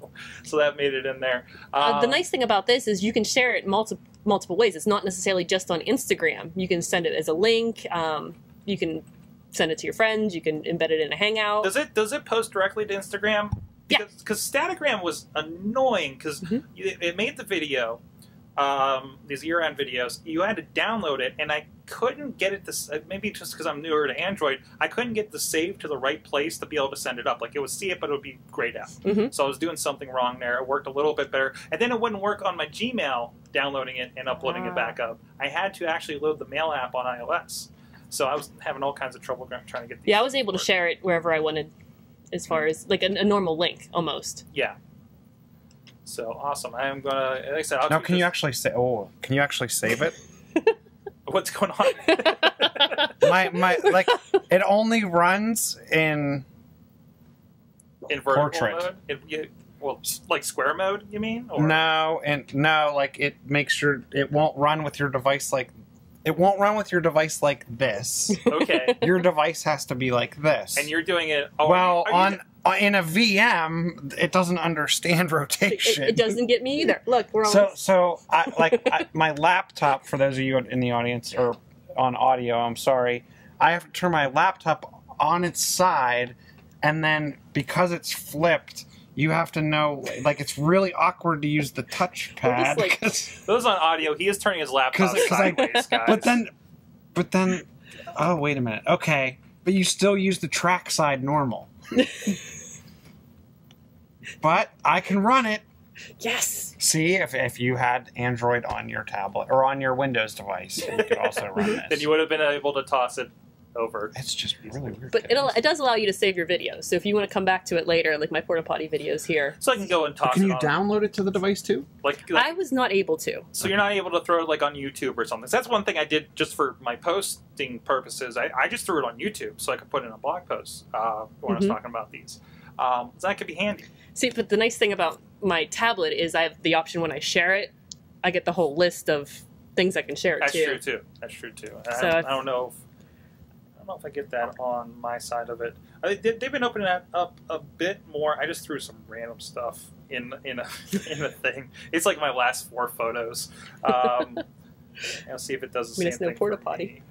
so that made it in there. Uh, the Um, nice thing about this is you can share it multi- multiple ways. It's not necessarily just on Instagram. You can send it as a link. Um, you can send it to your friends. You can embed it in a Hangout. Does it does it post directly to Instagram? Yeah. Because because Statigram was annoying because Mhm. it made the video, um, these year end videos. You had to download it, and I couldn't get it to. uh, Maybe just because I'm newer to Android, I couldn't get the save to the right place to be able to send it up. Like it would see it, but it would be grayed out. Mhm. So I was doing something wrong there. It worked a little bit better, and then it wouldn't work on my Gmail downloading it and uploading Ah. it back up. I had to actually load the Mail app on iOS. So I was having all kinds of trouble trying to get. These Yeah, I was able to work. share it wherever I wanted, as far as like a, a normal link almost. Yeah. So awesome! I am gonna. Like I said, I'll Now, tweet can you actually say? Oh, can you actually save it? What's going on? my my like it only runs in In vertical Portrait. mode? It, you- well, like square mode, you mean? Or, no and no like it makes sure it won't run with your device like it won't run with your device like this. Okay. your device has to be like this. and you're doing it. Oh, well are you- are on uh, in a VM it doesn't understand rotation. it doesn't get me either. Look, we're So so I like I, my laptop for those of you in the audience or on audio, I'm sorry. I have to turn my laptop on its side and then because it's flipped, you have to know like it's really awkward to use the touchpad. like- 'cause- Those on audio. He is turning his laptop 'Cause- 'cause I- sideways, guys. but then but then oh wait a minute. Okay. But you still use the track side normal. but I can run it. Yes. See, if, if you had Android on your tablet or on your Windows device, you could also run this. Then you would have been able to toss it over. It's just really weird. But it'll, it does allow you to save your videos. So if you want to come back to it later, like my porta potty videos here, So I can go and talk. Can it you on. download it to the device too? Like, like I was not able to. so you're not able to throw it like on YouTube or something. So that's one thing I did just for my posting purposes. I, I just threw it on YouTube so I could put in a blog post uh, when I was Mhm. talking about these. Um, so that could be handy. See, but the nice thing about my tablet is I have the option when I share it, I get the whole list of things I can share it That's to. true too. That's true too. I, So don't, I don't know. If, I don't know if I get that on my side of it. I, they, they've been opening that up a bit more. I just threw some random stuff in in a in a thing. It's like my last four photos. Um, I'll see if it does the I mean, same it's no thing. porta potty.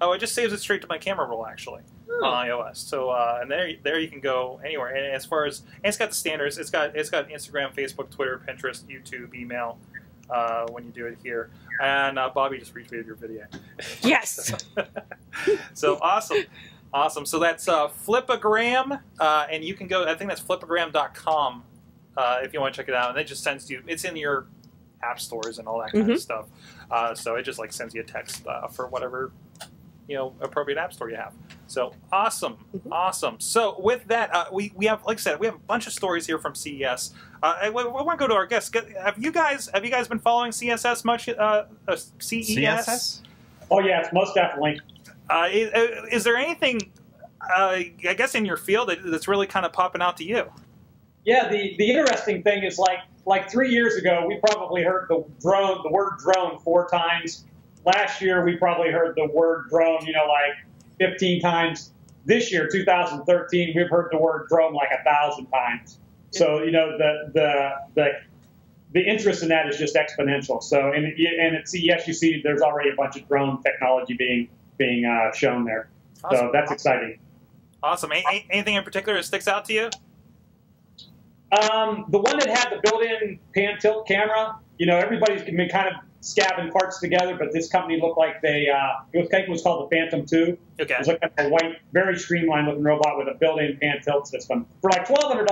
Oh, it just saves it straight to my camera roll actually Oh. on iOS. So uh, and there there you can go anywhere. And as far as and it's got the standards. It's got it's got Instagram, Facebook, Twitter, Pinterest, YouTube, email. Uh, when you do it here, and uh, Bobby just retweeted your video. Yes. so awesome, awesome. So that's uh, Flipagram, uh, and you can go. I think that's flipagram.com uh, if you want to check it out. And it just sends you. It's in your app stores and all that kind of Mhm. stuff. Uh, so it just like sends you a text uh, for whatever you know appropriate app store you have. So awesome, Mhm. awesome. So with that, uh, we we have like I said, we have a bunch of stories here from CES. Uh, I, we, want to go to our guests. Have you guys have you guys been following CSS much? Uh, uh, CES? CSS? Oh yes, most definitely. Uh, is, is there anything, uh, I guess, in your field that, that's really kind of popping out to you? Yeah, the, the interesting thing is like like three years ago, we probably heard the drone, the word drone, four times. Last year, we probably heard the word drone, you know, like 15 times. This year, 2013, we've heard the word drone like a thousand times. So you know the the the the interest in that is just exponential. So and and at CES, you see there's already a bunch of drone technology being being uh, shown there. So that's exciting. Awesome. A- anything in particular that sticks out to you? Um, the one that had the built-in pan tilt camera, you know, everybody's been kind of scabbing parts together, but this company looked like they, uh, it was, I think it was called the Phantom 2. Okay. It was like a white, very streamlined looking robot with a built-in pan tilt system for like $1,200.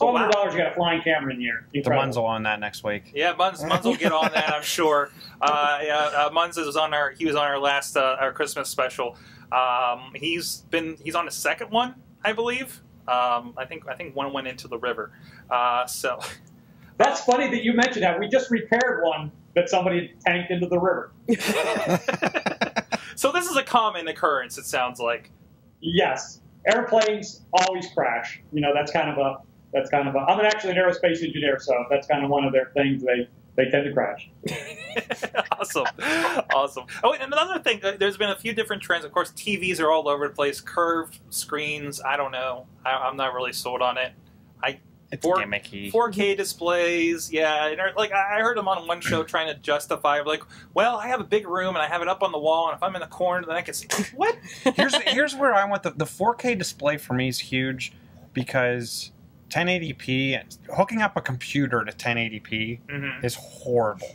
Oh, wow. $1,200, you got a flying camera in here. The Incredible. ones will on that next week. Yeah, Munz, Munz will get on that, I'm sure. Uh, yeah, uh, Munz was on our he was on our last uh, our Christmas special. Um, he's been he's on the second one, I believe. Um, I think I think one went into the river. Uh, so That's funny that you mentioned that. We just repaired one that somebody tanked into the river. so this is a common occurrence. It sounds like. Yes, airplanes always crash. You know, that's kind of a that's kind of a. I'm actually an aerospace engineer, so that's kind of one of their things. They they tend to crash. awesome, awesome. Oh, and another thing, uh, there's been a few different trends. Of course, TVs are all over the place. Curved screens. I don't know. I, I'm not really sold on it. It's Four- gimmicky. 4K displays, yeah. And like I I heard him on one show trying to justify, like, well, I have a big room and I have it up on the wall, and if I'm in the corner, then I can see. What? here's here's where I want the the 4K display for me is huge because 1080p hooking up a computer to 1080p Mhm. is horrible.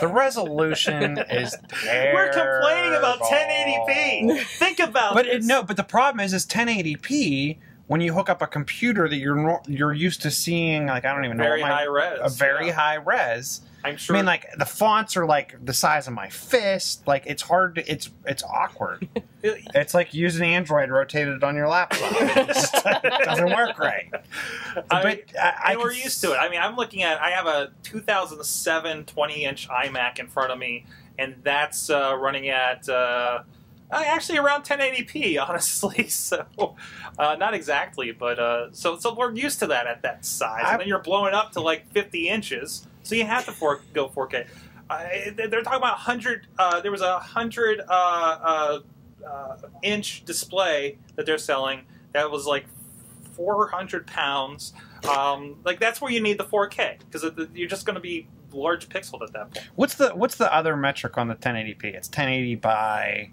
The resolution is terrible. We're complaining about 1080p. Think about it. But this. it, no, but the problem is, is 1080p when you hook up a computer that you're you're used to seeing, like I don't even know, very my- high res. a very yeah. high res. I'm sure. I mean, like the fonts are like the size of my fist. Like it's hard to. It's it's awkward. it's like using Android rotated on your laptop. It doesn't work right. I, but I, I we're used to it. I mean, I'm looking at. I have a 2007 20-inch iMac in front of me, and that's uh, running at uh, uh, actually around 1080p. Honestly, so uh, not exactly, but uh, so so we're used to that at that size. I- and then you're blowing up to like 50 inches, so you have to for, go 4K. Uh, they're talking about 100. Uh, there was a 100 uh, inch display that they're selling that was like 400 pounds. Um, like that's where you need the 4K because you're just going to be large pixeled at that point. What's the what's the other metric on the 1080p? It's 1080 by.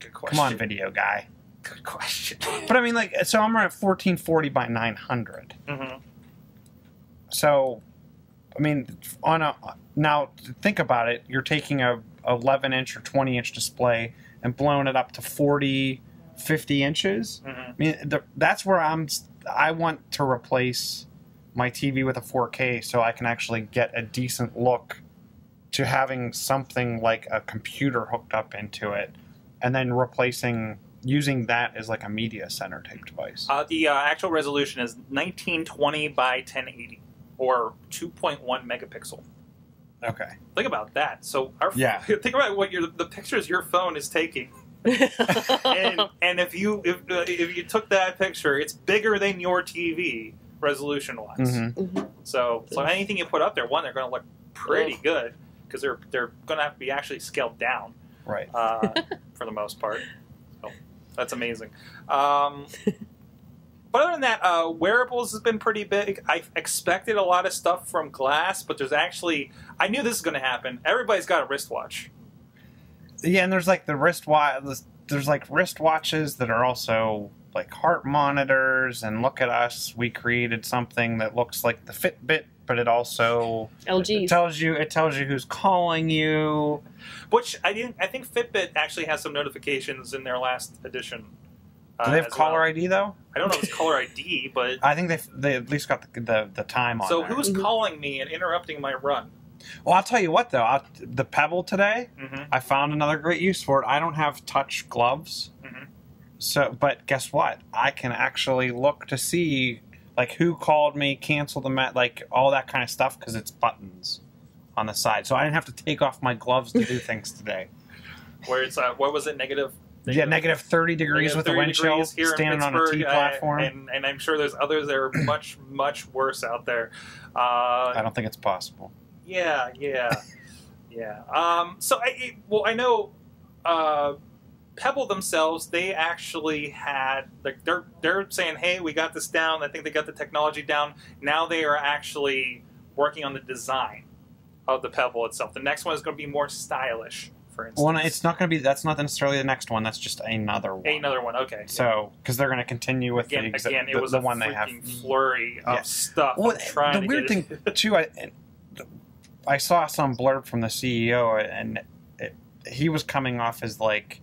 Good question. Come on, video guy. Good question. But I mean, like, so I'm at 1440 by 900. Mm-hmm. So, I mean, on a now think about it. You're taking a 11 inch or 20 inch display and blowing it up to 40, 50 inches. hmm I mean, the, that's where I'm I want to replace my TV with a 4K so I can actually get a decent look to having something like a computer hooked up into it, and then replacing using that as like a media center type device. Uh, the uh, actual resolution is 1920 by 1080, or 2.1 megapixel. Okay. Think about that. So, our, Yeah. think about what your the pictures your phone is taking, and and if you if uh, if you took that picture, it's bigger than your TV resolution wise. hmm So so anything you put up there, one, they're going to look pretty good because they're they're going to have to be actually scaled down Right. uh, for the most part. So that's amazing. Um, but other than that, uh, wearables has been pretty big. I expected a lot of stuff from Glass, but there's actually I knew this was going to happen. Everybody's got a wristwatch. Yeah, and there's like the wristwatch. There's like wristwatches that are also like heart monitors. And look at us, we created something that looks like the Fitbit, but it also LG. tells you it tells you who's calling you. Which I didn't. I think Fitbit actually has some notifications in their last edition. uh, Do they have caller well. ID though? I don't know if it's caller ID, but I think they they at least got the the, the time on. so there. who's Mhm. calling me and interrupting my run? Well, I'll tell you what though. I'll, the Pebble today, hmm I found another great use for it. I don't have touch gloves, Mhm. so but guess what? I can actually look to see like who called me, cancel the mat, like all that kind of stuff because it's buttons on the side. So I didn't have to take off my gloves to do things today. Where it's uh, what was it negative? yeah, negative thirty degrees Negative with a 30 wind chill, degrees here in standing on a T Pittsburgh, platform. and, and I'm sure there's others that are much much worse out there. Uh, I don't think it's possible. Yeah, yeah, yeah. Um, so I well, I know uh, Pebble themselves. They actually had like they're they're saying, "Hey, we got this down." I think they got the technology down. Now they are actually working on the design of the Pebble itself. The next one is going to be more stylish, for instance. Well, it's not going to be. That's not necessarily the next one. That's just another one. another one. Okay, So, because they're going to continue with again, the, exa- again, it was the one they have. flurry of Yeah. stuff. Well, the weird thing too, I, I saw some blurb from the CEO, and it, he was coming off as like,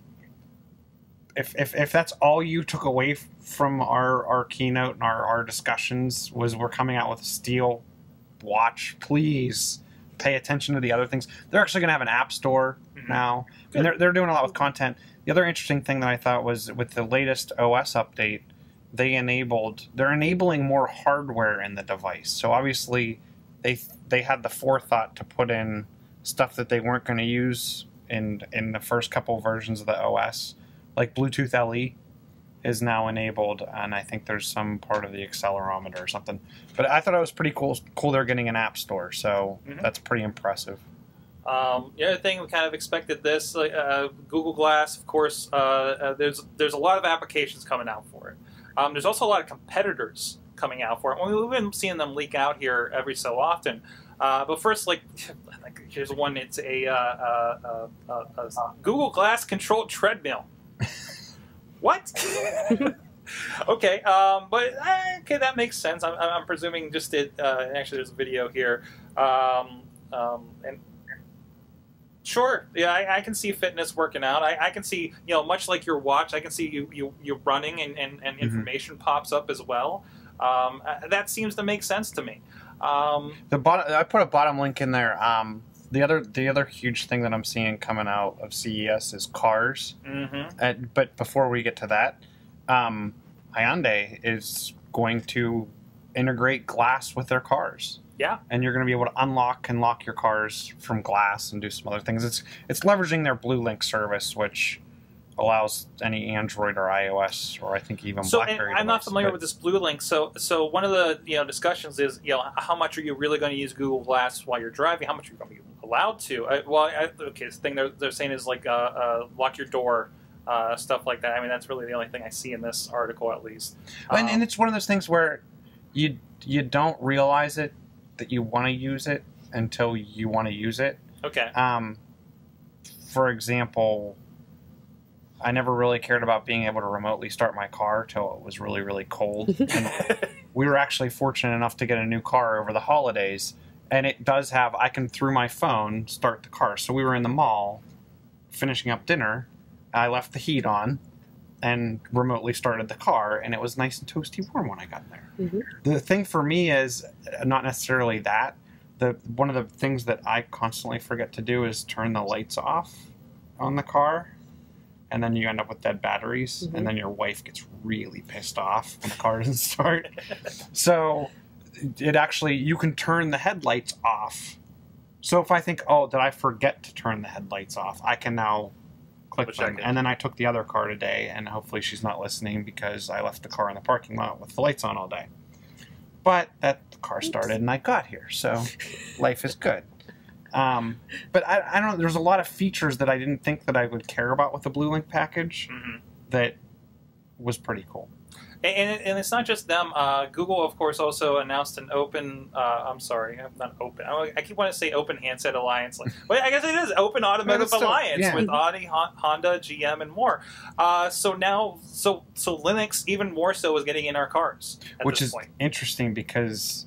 if, if if that's all you took away from our our keynote and our our discussions was we're coming out with a steel watch, please pay attention to the other things. They're actually going to have an app store Mhm. now, and they're they're doing a lot with content. The other interesting thing that I thought was with the latest OS update, they enabled they're enabling more hardware in the device. So obviously, they they had the forethought to put in stuff that they weren't going to use in in the first couple versions of the OS, like Bluetooth LE is now enabled, and I think there's some part of the accelerometer or something. But I thought it was pretty cool. Cool, they're getting an app store, so Mhm. that's pretty impressive. Um, the other thing we kind of expected this uh, Google Glass, of course. Uh, uh, there's there's a lot of applications coming out for it. Um, there's also a lot of competitors coming out for it. Well, we've been seeing them leak out here every so often. Uh, but first, like, like here's one. It's a, uh, uh, uh, uh, a Google Glass controlled treadmill. what? okay, um, but uh, okay, that makes sense. I'm, I'm presuming just it. Uh, actually, there's a video here, um, um, and Sure. Yeah, I, I can see fitness working out. I, I can see, you know, much like your watch, I can see you you, you running and, and, and information pops up as well. Um, uh, that seems to make sense to me. Um, The bottom, I put a bottom link in there. The other, the other huge thing that I'm seeing coming out of CES is cars. mhm. Uh, but before we get to that, um, Hyundai is going to integrate glass with their cars. Yeah. and you're going to be able to unlock and lock your cars from glass and do some other things. It's it's leveraging their Blue Link service, which allows any Android or iOS or I think even So BlackBerry. I'm not familiar with this Blue Link. So so one of the you know discussions is you know how much are you really going to use Google Glass while you're driving? How much are you going to be allowed to? I, well, I, okay, the thing they're, they're saying is like uh, uh, lock your door. Uh, stuff like that. I mean, that's really the only thing I see in this article, at least. and, Um, and it's one of those things where you you don't realize it that you want to use it until you want to use it. okay. Um, for example, I never really cared about being able to remotely start my car till it was really really cold. and we were actually fortunate enough to get a new car over the holidays, and it does have I can through my phone start the car. So we were in the mall finishing up dinner. I left the heat on, and remotely started the car, and it was nice and toasty warm when I got there. Mhm. The thing for me is not necessarily that. The one of the things that I constantly forget to do is turn the lights off on the car, and then you end up with dead batteries, Mhm. and then your wife gets really pissed off when the car doesn't start. so it actually you can turn the headlights off. So if I think, oh, did I forget to turn the headlights off? I can now click Check them. And then I took the other car today, and hopefully she's not listening because I left the car in the parking lot with the lights on all day. But that car started and I got here, so life is good. Um, but I, I don't. Know. There's a lot of features that I didn't think that I would care about with the Blue Link package Mhm. that was pretty cool. And, and, it's not just them. Uh, Google, of course, also announced an open. Uh, I'm sorry, I'm not open. I, I keep wanting to say open handset alliance. Like, well, I guess it is open automotive still- alliance yeah. with Audi, Honda, GM, and more. Uh, so now, so so Linux even more so is getting in our cars which is point. interesting because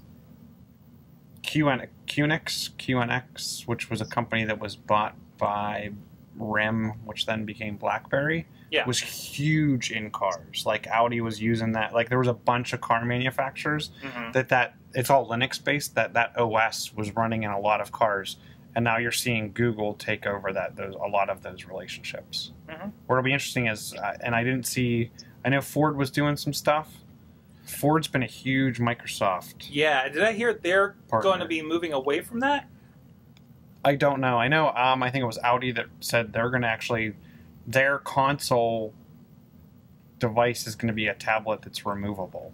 QN, QNX, QNX, which was a company that was bought by RIM, which then became BlackBerry, Yeah. was huge in cars. Like Audi was using that. Like there was a bunch of car manufacturers Mhm. that that it's all Linux based. That that OS was running in a lot of cars, and now you're seeing Google take over that those a lot of those relationships. Mhm. What'll be interesting is, uh, and I didn't see. I know Ford was doing some stuff. Ford's been a huge Microsoft. Yeah, did I hear they're Partner. going to be moving away from that? I don't know. I know. Um, I think it was Audi that said they're going to actually their console device is going to be a tablet that's removable.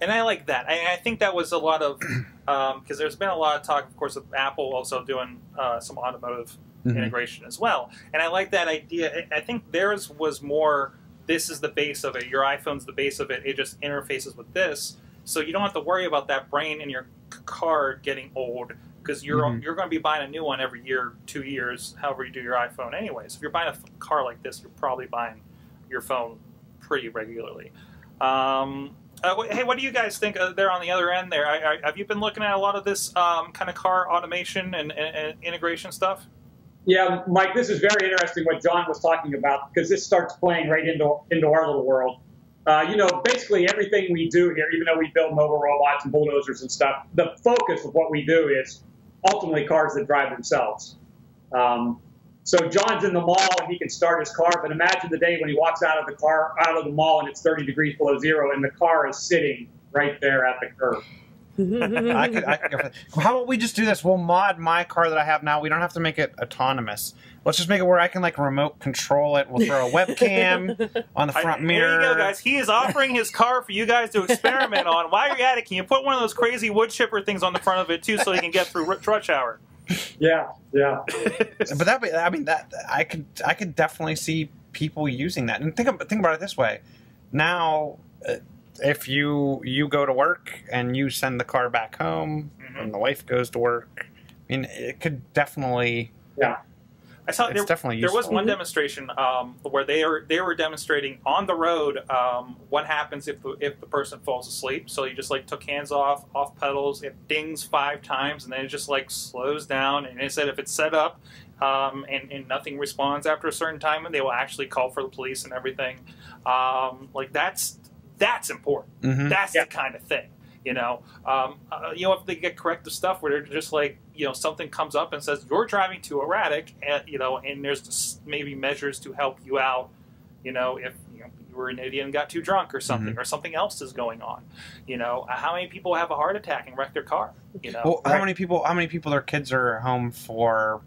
And I like that. I, I think that was a lot of because there's been a lot of talk, of course, of Apple also doing uh, some automotive Mhm. integration as well. And I like that idea. I I think theirs was more this is the base of it. Your iPhone's the base of it. It just interfaces with this. So you don't have to worry about that brain in your c- car getting old because you're Mhm. you're going to be buying a new one every year, two years, however you do your iPhone. Anyways, if you're buying a f- car like this, you're probably buying your phone pretty regularly. Um, uh, hey, what do you guys think uh, there on the other end? There, I, I, have you been looking at a lot of this um, kind of car automation and, and, and integration stuff? Yeah, Mike, this is very interesting what John was talking about because this starts playing right into into our little world. Uh, you know, basically everything we do here, even though we build mobile robots and bulldozers and stuff, the focus of what we do is ultimately cars that drive themselves. Um, so John's in the mall and he can start his car, but imagine the day when he walks out of the car, out of the mall, and it's 30 degrees below zero, and the car is sitting right there at the curb. I could, I could go for that. How about we just do this? We'll mod my car that I have now. We don't have to make it autonomous. Let's just make it where I can like remote control it. We'll throw a webcam on the front I- mirror. There you go, guys. He is offering his car for you guys to experiment on. While you're at it, can you put one of those crazy wood chipper things on the front of it too, so he can get through r- rush hour? Yeah, yeah. But that, I mean, that I could, I could definitely see people using that. And think, of, think about it this way: now, uh, if you you go to work and you send the car back home, Mhm. and the wife goes to work, I mean, it could definitely. Yeah. I saw It's there, definitely there was one demonstration um, where they are they were demonstrating on the road um, what happens if the if the person falls asleep. So you just like took hands off off pedals, it dings five times, and then it just like slows down. And it said if it's set up um, and, and nothing responds after a certain time, and they will actually call for the police and everything. Um, like that's that's important. Mhm. That's Yeah. the kind of thing. You know, um, uh, you know, if they get corrective stuff where they're just like, you know, something comes up and says you're driving too erratic, and you know, and there's just maybe measures to help you out. You know, if you, know, you were an idiot and got too drunk or something, Mm-hmm. or something else is going on. You know, uh, how many people have a heart attack and wreck their car? You know, Well, how Right. many people? How many people? Their kids are home for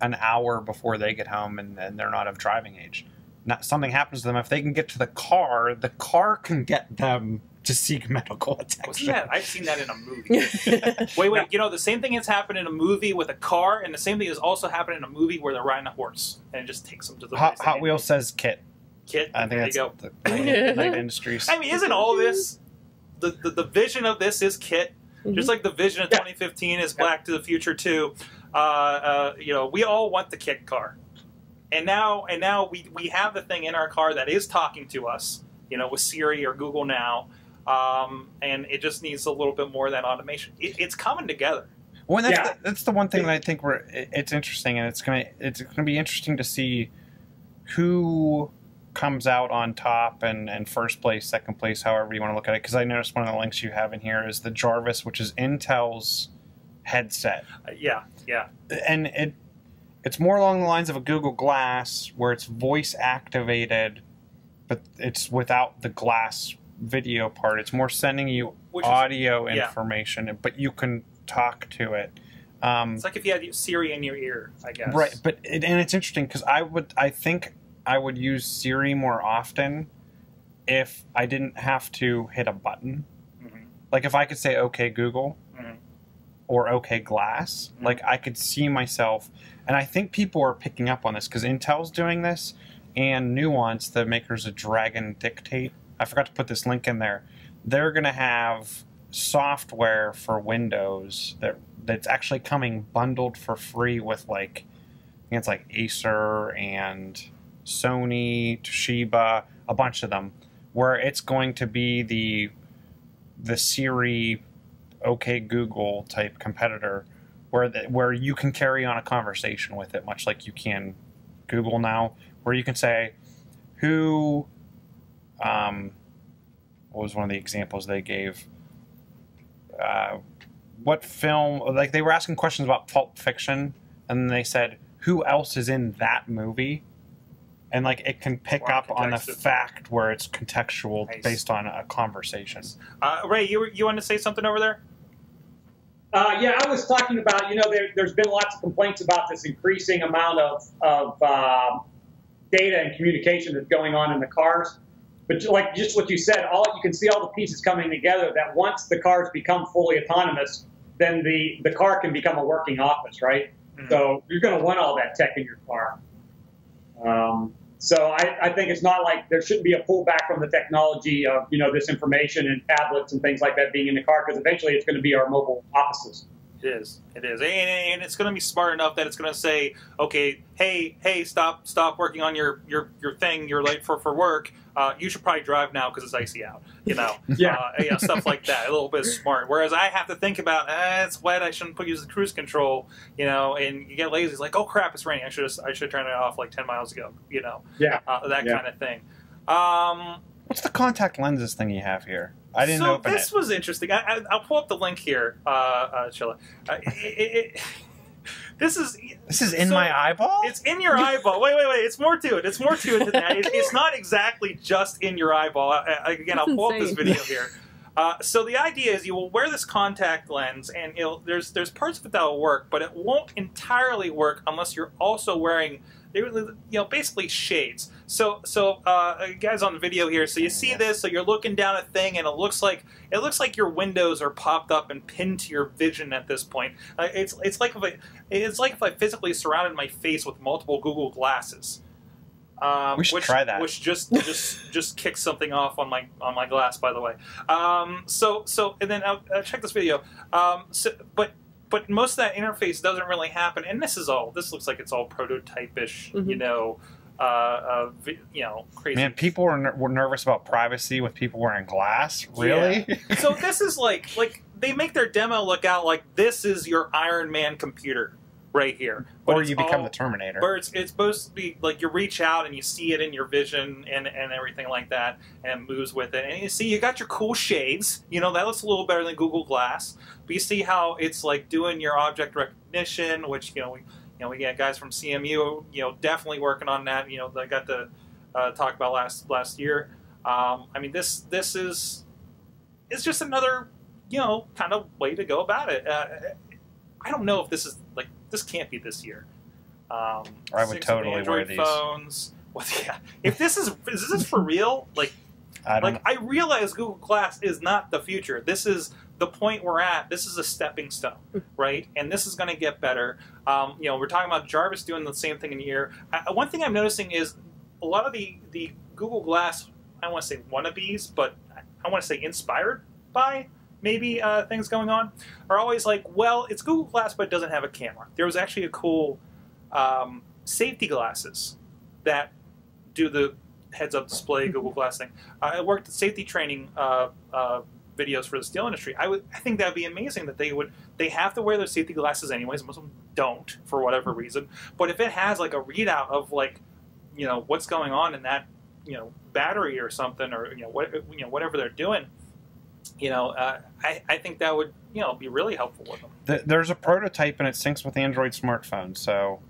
an hour before they get home, and, and they're not of driving age. Not something happens to them. If they can get to the car, the car can get them to seek medical attention. Wasn't that? I've seen that in a movie. Wait, wait. You know, the same thing has happened in a movie with a car, and the same thing has also happened in a movie where they're riding a horse, and it just takes them to the Hot, place Hot. Wheels says kit. Kit. I think there that's you go. the night, Knight Industries. I mean, isn't all this the, the the vision of this is KITT? Just like the vision of Yeah. 2015 is Black to the Future too. Uh, uh, you know, we all want the Kit car, and now and now we we have the thing in our car that is talking to us. You know, with Siri or Google Now, um, and it just needs a little bit more of that automation. It, it's coming together. Well, that's, Yeah. the, that's the one thing that I think we're it's interesting, and it's gonna it's gonna be interesting to see who comes out on top and, and first place, second place, however you want to look at it. Because I noticed one of the links you have in here is the Jarvis, which is Intel's headset, Uh, yeah, yeah. and it it's more along the lines of a Google Glass where it's voice activated, but it's without the glass video part. It's more sending you Which is- audio yeah. information, but you can talk to it. Um, It's like if you had Siri in your ear, I guess. Right, but it, and it's interesting because I would I think I would use Siri more often if I didn't have to hit a button. Mhm. Like if I could say "Okay Google" Mhm. or "Okay Glass," Mhm. like I could see myself, and I think people are picking up on this because Intel's doing this, and Nuance, the makers of Dragon Dictate. I forgot to put this link in there. They're going to have software for Windows that that's actually coming bundled for free with like it's like Acer and Sony, Toshiba, a bunch of them, where it's going to be the the Siri, OK Google type competitor, where the, where you can carry on a conversation with it, much like you can Google now, where you can say, "Who," um, what was one of the examples they gave? Uh, what film? Like they were asking questions about Pulp Fiction, and they said, "Who else is in that movie?" And like it can pick Wow, up on the fact where it's contextual Nice. based on a conversation. Uh, Ray, you were, you wanted to say something over there? Uh, yeah, I was talking about, you know, there, there's been lots of complaints about this increasing amount of, of uh, data and communication that's going on in the cars. But like just what you said, all you can see all the pieces coming together. That once the cars become fully autonomous, then the the car can become a working office, right? Mhm. So you're going to want all that tech in your car. Um, so I, I think it's not like there shouldn't be a pullback from the technology of you know this information and tablets and things like that being in the car because eventually it's going to be our mobile offices. It is. It is, and, and it's going to be smart enough that it's going to say, "Okay, hey, hey, stop, stop working on your your your thing. You're late for for work. Uh, you should probably drive now because it's icy out." You know, Yeah. uh, you know, stuff like that. A little bit smart. Whereas I have to think about, eh, it's wet. I shouldn't put use the cruise control. You know, and you get lazy. It's like, oh crap, it's raining. I should I should turn it off like ten miles ago. You know, Yeah. uh, that Yeah. kind of thing. Um, What's the contact lenses thing you have here? I didn't so open this it. was interesting. I, I, I'll pull up the link here, uh, uh, Chilla. Uh, it, it, it, this is This is in so my eyeball. It's in your eyeball. Wait, wait, wait. It's more to it. It's more to it than that. It, it's not exactly just in your eyeball. I, I, again, I'll That's pull up this video here. Uh, so the idea is you will wear this contact lens, and it'll, there's there's parts of it that will work, but it won't entirely work unless you're also wearing they were, you know basically shades. So so uh, guys on the video here, so you see this, so you're looking down a thing, and it looks like it looks like your windows are popped up and pinned to your vision at this point. Uh, it's it's like if I it's like if I physically surrounded my face with multiple Google glasses. Um, We should which, try that. Which just just just kicks something off on my on my glass, by the way. Um, so so and then uh, uh, check this video. Um, so, but but most of that interface doesn't really happen, and this is all. This looks like it's all prototype-ish, you Mhm. know. Uh, uh, you know, crazy. Man, people were, ner- were nervous about privacy with people wearing glass. Really? so this is like like they make their demo look out like this is your Iron Man computer right here, But or you become all- the Terminator. Where it's it's supposed to be like you reach out and you see it in your vision and, and everything like that, and it moves with it. And you see you got your cool shades. You know that looks a little better than Google Glass. But you see how it's like doing your object recognition, which you know we you know we got guys from CMU you know definitely working on that. You know I got to uh, talk about last last year. Um, I mean this this is it's just another you know kind of way to go about it. Uh, I don't know if this is like this can't be this year. Um, I would totally Android wear these. phones. Well, yeah. If this is is this for real? Like I don't. like I realize Google Glass is not the future. This is the point we're at. This is a stepping stone, right? And this is going to get better. Um, you know, we're talking about Jarvis doing the same thing in here. I, one thing I'm noticing is a lot of the the Google Glass. I don't want to say wannabes, but I want to say inspired by maybe uh, things going on are always like, well, it's Google Glass, but it doesn't have a camera. There was actually a cool um, safety glasses that do the heads-up display Google Glass thing. I worked at safety training uh, uh, videos for the steel industry. I would, I think that'd be amazing that they would. They have to wear their safety glasses anyways. Most of them don't for whatever reason. But if it has like a readout of like, you know, what's going on in that you know battery or something or you know what you know whatever they're doing. You know, uh, I I think that would you know be really helpful with them. Th- There's a prototype and it syncs with Android smartphones. So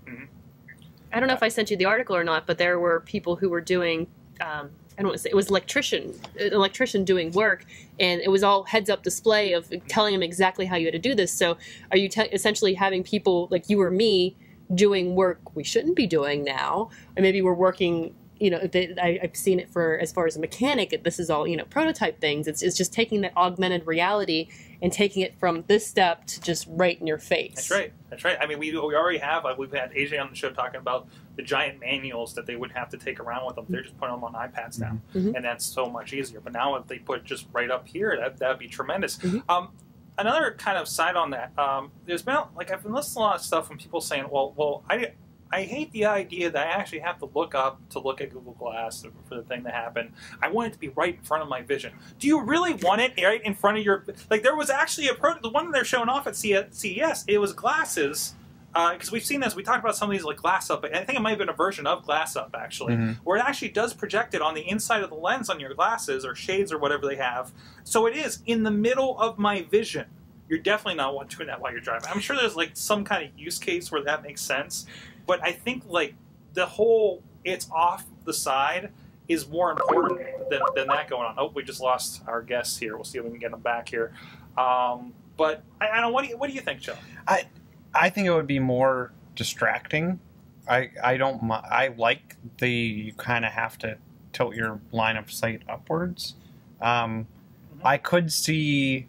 I don't know if I sent you the article or not, but there were people who were doing. Um, I don't want to say it was electrician, an electrician doing work, and it was all heads up display of telling him exactly how you had to do this. So, are you te- essentially having people like you or me doing work we shouldn't be doing now, or maybe we're working? You know, they, I, I've seen it for as far as a mechanic. This is all you know, prototype things. It's, it's just taking that augmented reality and taking it from this step to just right in your face. That's right. That's right. I mean, we, we already have. Uh, we've had AJ on the show talking about the giant manuals that they would have to take around with them. They're just putting them on iPads now, Mhm. and that's so much easier. But now, if they put just right up here, that that'd be tremendous. Mhm. Um, another kind of side on that. Um, there's been like I've been listening to a lot of stuff from people saying, "Well, well, I." I hate the idea that I actually have to look up to look at Google Glass for the thing to happen. I want it to be right in front of my vision. Do you really want it right in front of your? Like there was actually a pro. The one they're showing off at CES. It was glasses because we've seen this. We talked about some of these like GlassUp. I think it might have been a version of GlassUp actually, Mhm. where it actually does project it on the inside of the lens on your glasses or shades or whatever they have. So it is in the middle of my vision. You're definitely not doing that while you're driving. I'm sure there's like some kind of use case where that makes sense, but I think like the whole it's off the side is more important than, than that going on. Oh, we just lost our guests here. We'll see if we can get them back here. Um, but I, I don't. What do you What do you think, Joe? I I think it would be more distracting. I I don't I like the you kind of have to tilt your line of sight upwards. Um, Mhm. I could see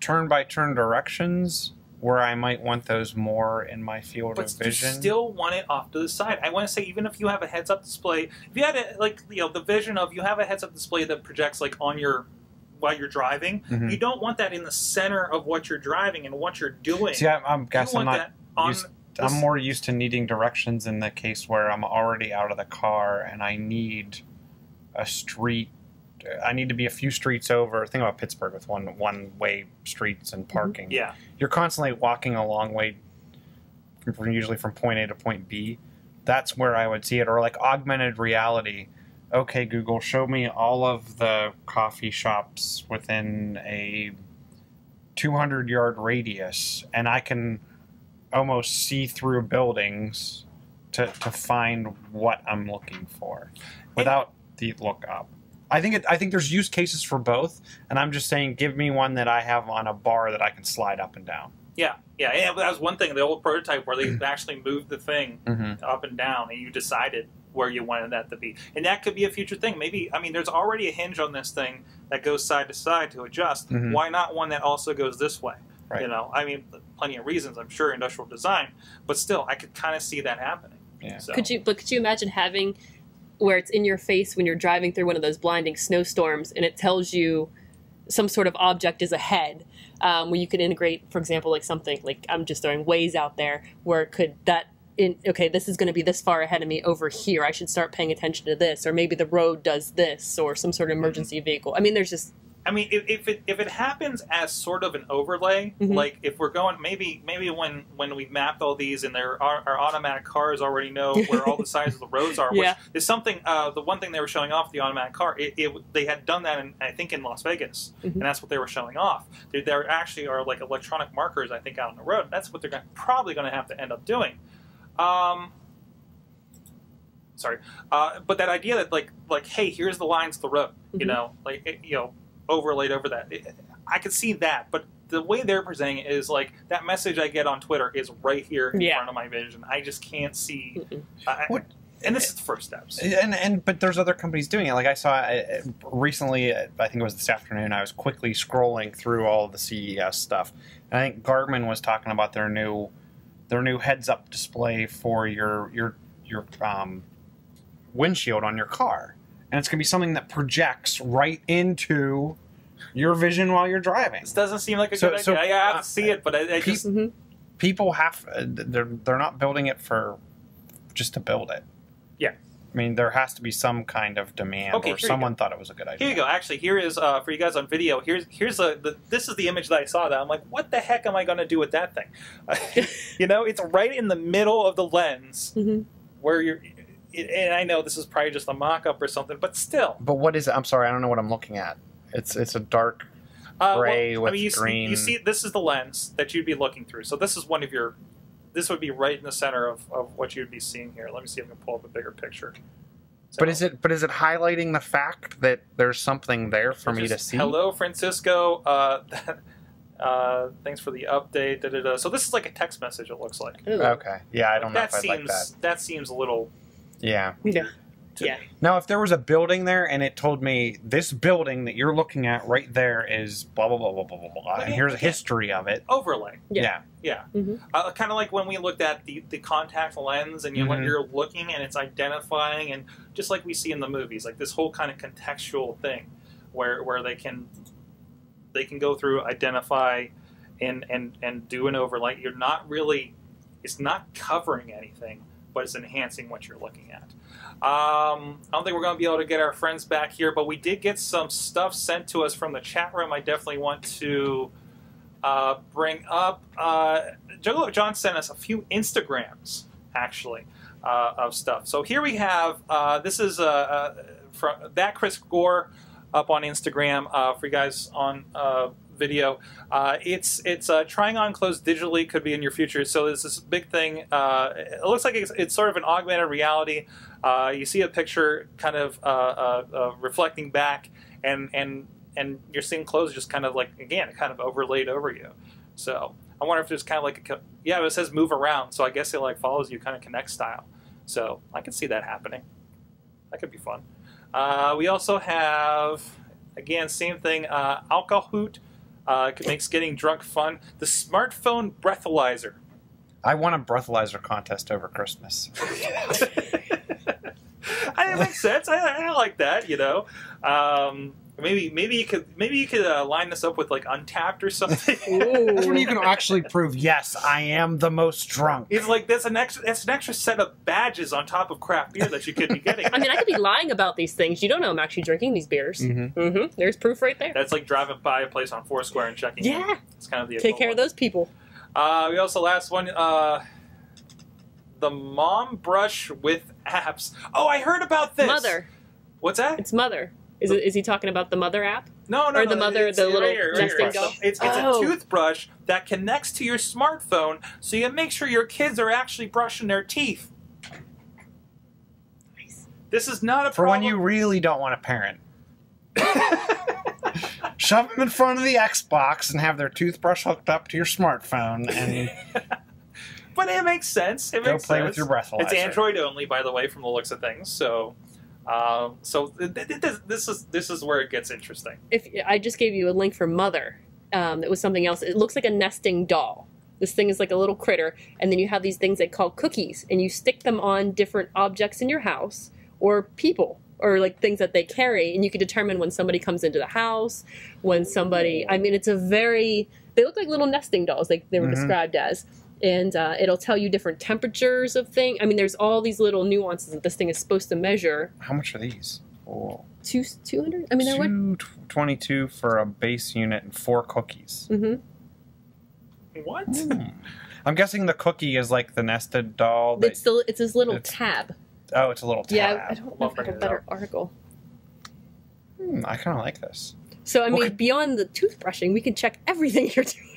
turn by turn directions where I might want those more in my field But of you vision. still want it off to the side. I want to say, even if you have a heads up display, if you had a, like you know the vision of you have a heads up display that projects like on your while you're driving, Mhm. you don't want that in the center of what you're driving and what you're doing. See, I, I'm you guessing want not. that on. used- I'm more used to needing directions in the case where I'm already out of the car and I need a street. I need to be a few streets over. Think about Pittsburgh with one one way streets and mm-hmm. parking. yeah, You're constantly walking a long way, from, usually from point A to point B. That's where I would see it, or like augmented reality. Okay, Google, show me all of the coffee shops within a 200 yard radius, and I can almost see through buildings to, to find what I'm looking for without the look up. I think it, I think there's use cases for both, and I'm just saying, give me one that I have on a bar that I can slide up and down. yeah, yeah. And that was one thing. The old prototype where they actually moved the thing Mm-hmm. up and down, and you decided where you wanted that to be. And that could be a future thing. Maybe I mean, there's already a hinge on this thing that goes side to side to adjust. Mhm. Why not one that also goes this way? Right. You know, I mean, plenty of reasons. I'm sure industrial design, but still, I could kind of see that happening. Yeah. So, Could you? But could you imagine having where it's in your face when you're driving through one of those blinding snowstorms, and it tells you some sort of object is ahead, um, where you could integrate, for example, like something like I'm just throwing Waze out there, where it could that. In, okay, this is going to be this far ahead of me over here. I should start paying attention to this, or maybe the road does this, or some sort of emergency vehicle. I mean, there's just I mean, if, if it if it happens as sort of an overlay, Mhm. like if we're going maybe maybe when when we mapped all these and there our, our automatic cars already know where all the sides of the roads are, Yeah. which is something. Uh, the one thing they were showing off the automatic car, it, it they had done that in I think in Las Vegas, Mhm. and that's what they were showing off. There, there actually are like electronic markers I think out on the road. That's what they're gonna, probably going to have to end up doing. Um, sorry, uh, but that idea that like like hey, here's the lines of the road, you Mhm. know, like it, you know, overlaid over that. I could see that, but the way they're presenting it is like that message I get on Twitter is right here in Yeah. front of my vision. I just can't see. I, What- and this is the first steps. And and but there's other companies doing it. Like I saw uh, recently, uh, I think it was this afternoon. I was quickly scrolling through all of the CES stuff, and I think Garmin was talking about their new their new heads up display for your your your um, windshield on your car, and it's going to be something that projects right into your vision while you're driving. This doesn't seem like a So- good so, idea. I have uh, to see it, but I, I pe- just mhm. People have uh, they're they're not building it for just to build it. Yeah. I mean, there has to be some kind of demand, Okay, or someone thought it was a good idea. Here you go. Actually, here is uh, for you guys on video. Here's here's a the, this is the image that I saw. That I'm like, what the heck am I going to do with that thing? you know, it's right in the middle of the lens Mhm. where you're. It, and I know this is probably just a mock-up or something, but still. But what is it? I'm sorry, I don't know what I'm looking at. It's it's a dark. Uh, Gray I with mean, you green. See, you see, this is the lens that you'd be looking through. So this is one of your. This would be right in the center of, of what you'd be seeing here. Let me see if I can pull up a bigger picture. But is it but is it highlighting the fact that there's something there for me to see? Hello, Francisco. Uh, uh, thanks for the update. Da, da, da. So this is like a text message. It looks like. Okay. Yeah, I don't know that if I seems like that. seems a little. Yeah. Yeah. to Yeah. Now, if there was a building there and it told me this building that you're looking at right there is blah blah blah blah blah blah, blah and here's a history of it. Overlay. Yeah. Yeah. Yeah. Mhm. Uh, kind of like when we looked at the, the contact lens and you Mhm. you're looking and it's identifying and just like we see in the movies, like this whole kind of contextual thing where where they can they can go through identify and and and do an overlay. You're not really it's not covering anything, but it's enhancing what you're looking at. Um, I don't think we're going to be able to get our friends back here, but we did get some stuff sent to us from the chat room. I definitely want to uh, bring up. Uh, Juggalo John sent us a few Instagrams, actually, uh, of stuff. So here we have uh, this is uh, uh, from that Chris Gore up on Instagram uh, for you guys on video. Uh, it's it's uh, trying on clothes digitally could be in your future. So there's this big thing. Uh, it looks like it's, it's sort of an augmented reality. Uh, you see a picture kind of uh, uh, reflecting back, and and and you're seeing clothes just kind of like again kind of overlaid over you. So I wonder if there's kind of like a, yeah, it says move around. So I guess it like follows you kind of Kinect style. So I can see that happening. That could be fun. We also have again same thing. Uh, Alcohoot uh, makes getting drunk fun. The smartphone breathalyzer. I won a breathalyzer contest over Christmas. I, it makes sense. I, I like that. You know, um, maybe maybe you could maybe you could uh, line this up with like Untappd or something. That's when you can actually prove yes, I am the most drunk. It's like there's an extra that's an extra set of badges on top of craft beer that you could be getting. I mean, I could be lying about these things. You don't know I'm actually drinking these beers. Mm-hmm. Mm-hmm. There's proof right there. That's like driving by a place on Foursquare and checking. in. Yeah. it's kind of the Take care of those people. Uh, we also last one. Uh, the mom brush with apps. Oh, I heard about this. Mother. What's that? It's mother. Is it? Is he talking about the mother app? No, no, Or no, the mother, it's the right little here, right nesting doll? It's, it's Oh. a toothbrush that connects to your smartphone, so you make sure your kids are actually brushing their teeth. Nice. This is not a For when you really don't want a parent. Shove them in front of the Xbox and have their toothbrush hooked up to your smartphone and but it makes sense. It go makes play sense. with your breathalyzer. It's Android only, by the way, from the looks of things. So, um, so th- th- th- this is this is where it gets interesting. If I just gave you a link for mother, um, it was something else. It looks like a nesting doll. This thing is like a little critter, and then you have these things they call cookies, and you stick them on different objects in your house or people or like things that they carry, and you can determine when somebody comes into the house, when somebody. I mean, it's a very. They look like little nesting dolls, like they were Mhm. described as. And uh, it'll tell you different temperatures of things. I mean, there's all these little nuances that this thing is supposed to measure. How much are these? Oh, Two, 200? I mean, they're what? two twenty-two for a base unit and four cookies. hmm What? Hmm. I'm guessing the cookie is like the nested doll. That, It's still it's this little It's tab. oh, it's a little tab. Yeah, I, I don't know if I have a better it. article. Hmm, I kind of like this. So I mean, Okay. beyond the toothbrushing, we can check everything you're doing.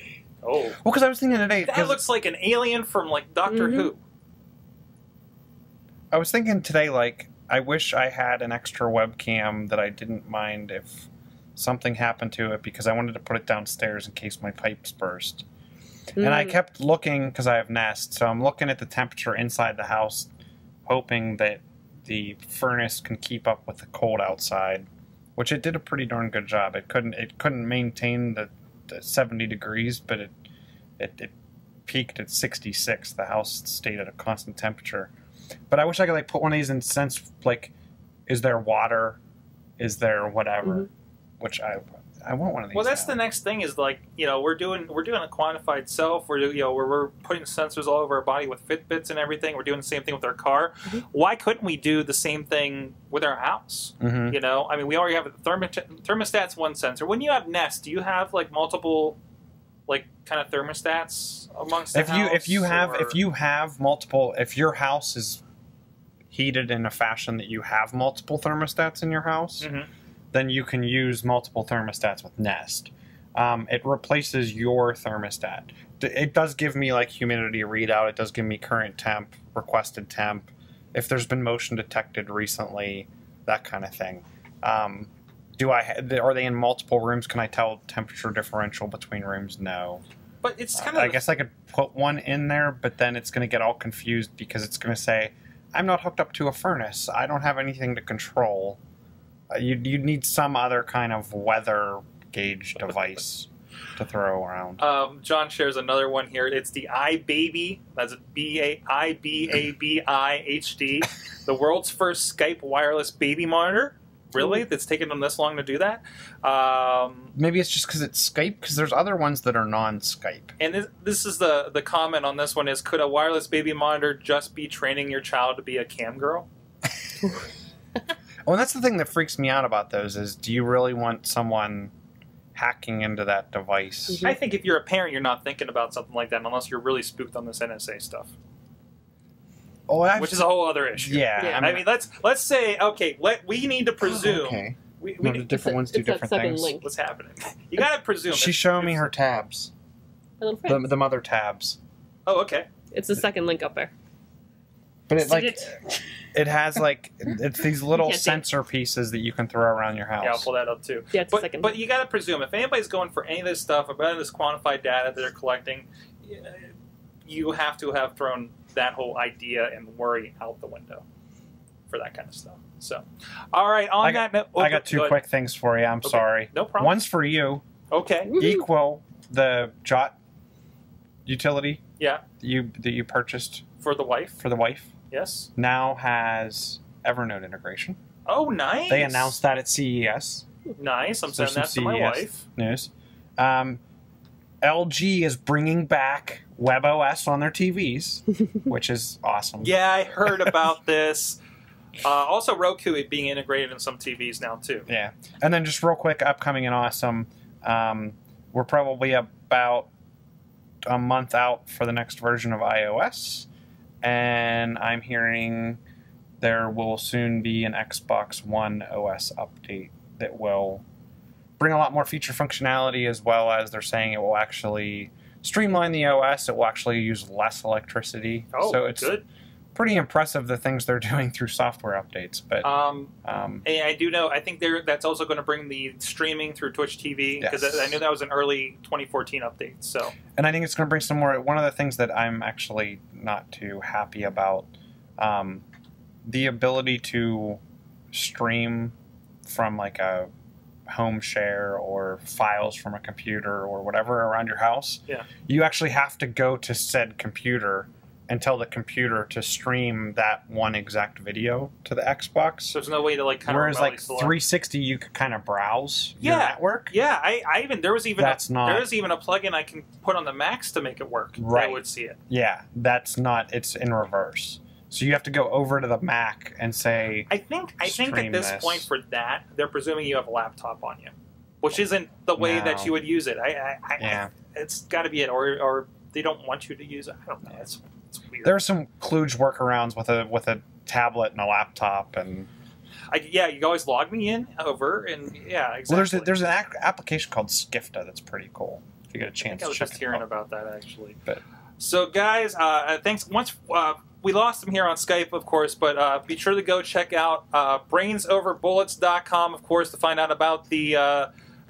Oh, Well, because I was thinking today, that 'cause looks like an alien from like Doctor Mhm. Who. I was thinking today, like, I wish I had an extra webcam that I didn't mind if something happened to it because I wanted to put it downstairs in case my pipes burst. And I Mm. kept looking because I have Nest, so I'm looking at the temperature inside the house, hoping that the furnace can keep up with the cold outside, which it did a pretty darn good job. It couldn't it couldn't maintain the, the 70 degrees, but it, it it peaked at 66. The house stayed at a constant temperature. But I wish I could like put one of these in sense like, is there water? Is there whatever? Mhm. Which I I want one of these. Well, that's now. the next thing is like you know we're doing we're doing a quantified self. We're you know we're, we're putting sensors all over our body with Fitbits and everything. We're doing the same thing with our car. Mhm. Why couldn't we do the same thing with our house? Mhm. You know, I mean, we already have a thermostat. Thermostat's one sensor. When you have Nest, do you have like multiple, like kind of thermostats amongst? The if you if you have or- if you have multiple if your house is heated in a fashion that you have multiple thermostats in your house, Mhm. Then you can use multiple thermostats with Nest. Um, it replaces your thermostat. It does give me like humidity readout. It does give me current temp, requested temp, if there's been motion detected recently, that kind of thing. Um, do I? Are they in multiple rooms? Can I tell temperature differential between rooms? No. But it's kind of. I guess I could put one in there, but then it's going to get all confused because it's going to say, "I'm not hooked up to a furnace. I don't have anything to control." Uh, you you need some other kind of weather gauge device to throw around. Um, John shares another one here. It's the iBaby. That's B A I B A B I H D, the world's first Skype wireless baby monitor. Really? That's taken them this long to do that? Um, Maybe it's just because it's Skype. Because there's other ones that are non-Skype. and this, this is the the comment on this one is: Could a wireless baby monitor just be training your child to be a cam girl? Well, that's the thing that freaks me out about those is do you really want someone hacking into that device? Mhm. I think if you're a parent, you're not thinking about something like that unless you're really spooked on this NSA stuff, Oh, I've- which is a whole other issue. yeah. Yeah. I mean, let's let's say okay. Let we need to presume. okay. We, we No, the need, different ones do it's different second things. link. what's happening? You got to presume. She's If- showing me her tabs, little the, the mother tabs. Oh, okay. It's the second link up there. But it like it? it has like it's these little can't see it. sensor pieces that you can throw around your house. Yeah, I'll pull that up too. Yeah, it's the But second. but you got to presume if anybody's going for any of this stuff about this quantified data that they're collecting, you have to have thrown that whole idea and worry out the window for that kind of stuff. So, all right. On I got- that note, oh, I got two go quick things for you. I'm Okay. sorry. No problem. One's for you. Okay. Woohoo. Equal the Jot utility Yeah. that you that you purchased For the wife. for the wife Yes. now has Evernote integration. Oh, nice. They announced that at CES. Nice. I'm So sending that some to my wife. news. Um, LG is bringing back WebOS on their TVs, which is awesome. Yeah, I heard about this. Uh, also, Roku being integrated in some TVs now too. Yeah. And then just real quick, upcoming and awesome. Um, we're probably about a month out for the next version of iOS, and I'm hearing there will soon be an Xbox One OS update that will bring a lot more feature functionality, as well as they're saying it will actually streamline the OS. It will actually use less electricity. Oh, so it's good. Pretty impressive the things they're doing through software updates. But Um, um, I do know. I think they're, that's also going to bring the streaming through Twitch TV because Yes. I knew that was an early 2014 update. So and I think it's going to bring some more. One of the things that I'm actually not too happy about, um, the ability to stream from like a home share or files from a computer or whatever around your house. Yeah. You actually have to go to said computer and tell the computer to stream that one exact video to the Xbox. there's no way to like kind Whereas remotely like select. 360, you could kind of browse your Yeah. network. Yeah, I, I even there was even That's a, not- there is even a plugin I can put on the Macs to make it work. Right. would see it. Yeah, that's not. It's in reverse. So you have to go over to the Mac and say, I think I think at this this. point for that they're presuming you have a laptop on you, which isn't the way that you would use it. I, I, I Yeah. it's got to be it, or or they don't want you to use it. I don't know. It's it's weird. there are some kludge workarounds with a with a tablet and a laptop, and I, yeah, you always log me in over, and yeah, exactly. well, there's a, there's an ac- application called Skifta that's pretty cool. If you get a chance I to was just hearing out. about that actually. But- so, guys, uh, thanks. Once uh, we lost him here on Skype, of course, but uh, be sure to go check out uh, brainsoverbullets.com, of course, to find out about the uh,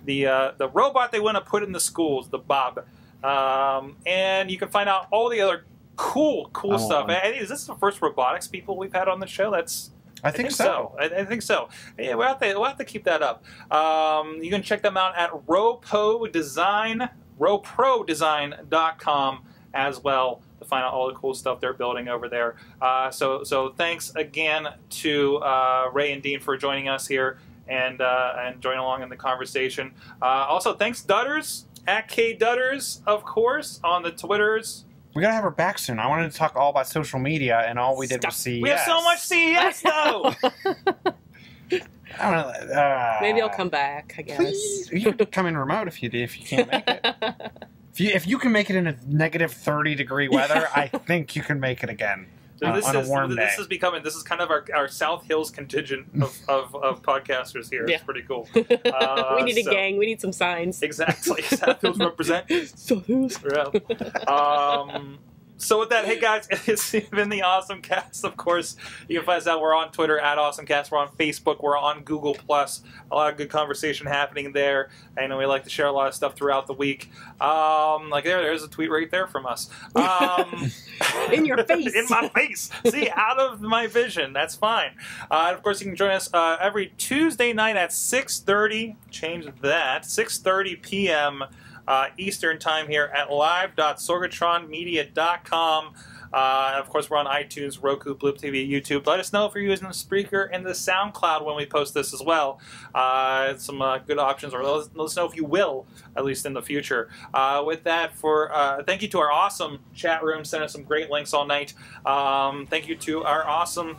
the uh, the robot they want to put in the schools, the Bob, um, and you can find out all the other cool, cool I stuff. I, is this the first robotics people we've had on the show? That's I think, so. I, I think so. Yeah, we'll have to, we'll have to keep that up. Um, you can check them out at RoPro Design, RoProDesign.com as well to find out all the cool stuff they're building over there. Uh, so, so thanks again to uh, Ray and Dean for joining us here and uh, and joining along in the conversation. Uh, also, thanks Dudders at K Dudders, of course, on the Twitters. We gotta have her back soon. I wanted to talk all about social media, and all we did was see. We have so much CES though. I don't know. Uh, Maybe I'll come back. I guess. Please, you can come in remote if you if you can't make it. If you if you can make it in a negative thirty degree weather, I think you can make it again. Uh, this on a is warm this day. is becoming this is kind of our, our South Hills contingent of, of, of podcasters here. Yeah. It's pretty cool. Uh, we need a gang. We need some signs. Exactly. South Hills represent. South Hills. Yeah. Um, so with that, hey guys, it's been the Awesome Cast. Of course, you can find us out. We're on Twitter at Awesome Cast. We're on Facebook. We're on Google Plus. A lot of good conversation happening there. I know we like to share a lot of stuff throughout the week. Um, like there, there's a tweet right there from us. Um, In your face. in my face. See, out of my vision. That's fine. Uh, and of course, you can join us uh, every Tuesday night at 6.30. Change that. 6.30 p.m. Uh, Eastern Time here at live.sorgatronmedia.com. Uh, of course, we're on iTunes, Roku, Bloop TV, YouTube. Let us know if you're using the Spreaker and the SoundCloud when we post this as well. Uh, some uh, good options, or let us, know if you will, at least in the future. Uh, with that, for uh, thank you to our awesome chat room, sent us some great links all night. Um, thank you to our awesome.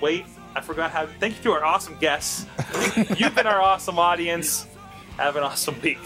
Wait, I forgot how. Thank you to our awesome guests. You've been our awesome audience. Have an awesome week.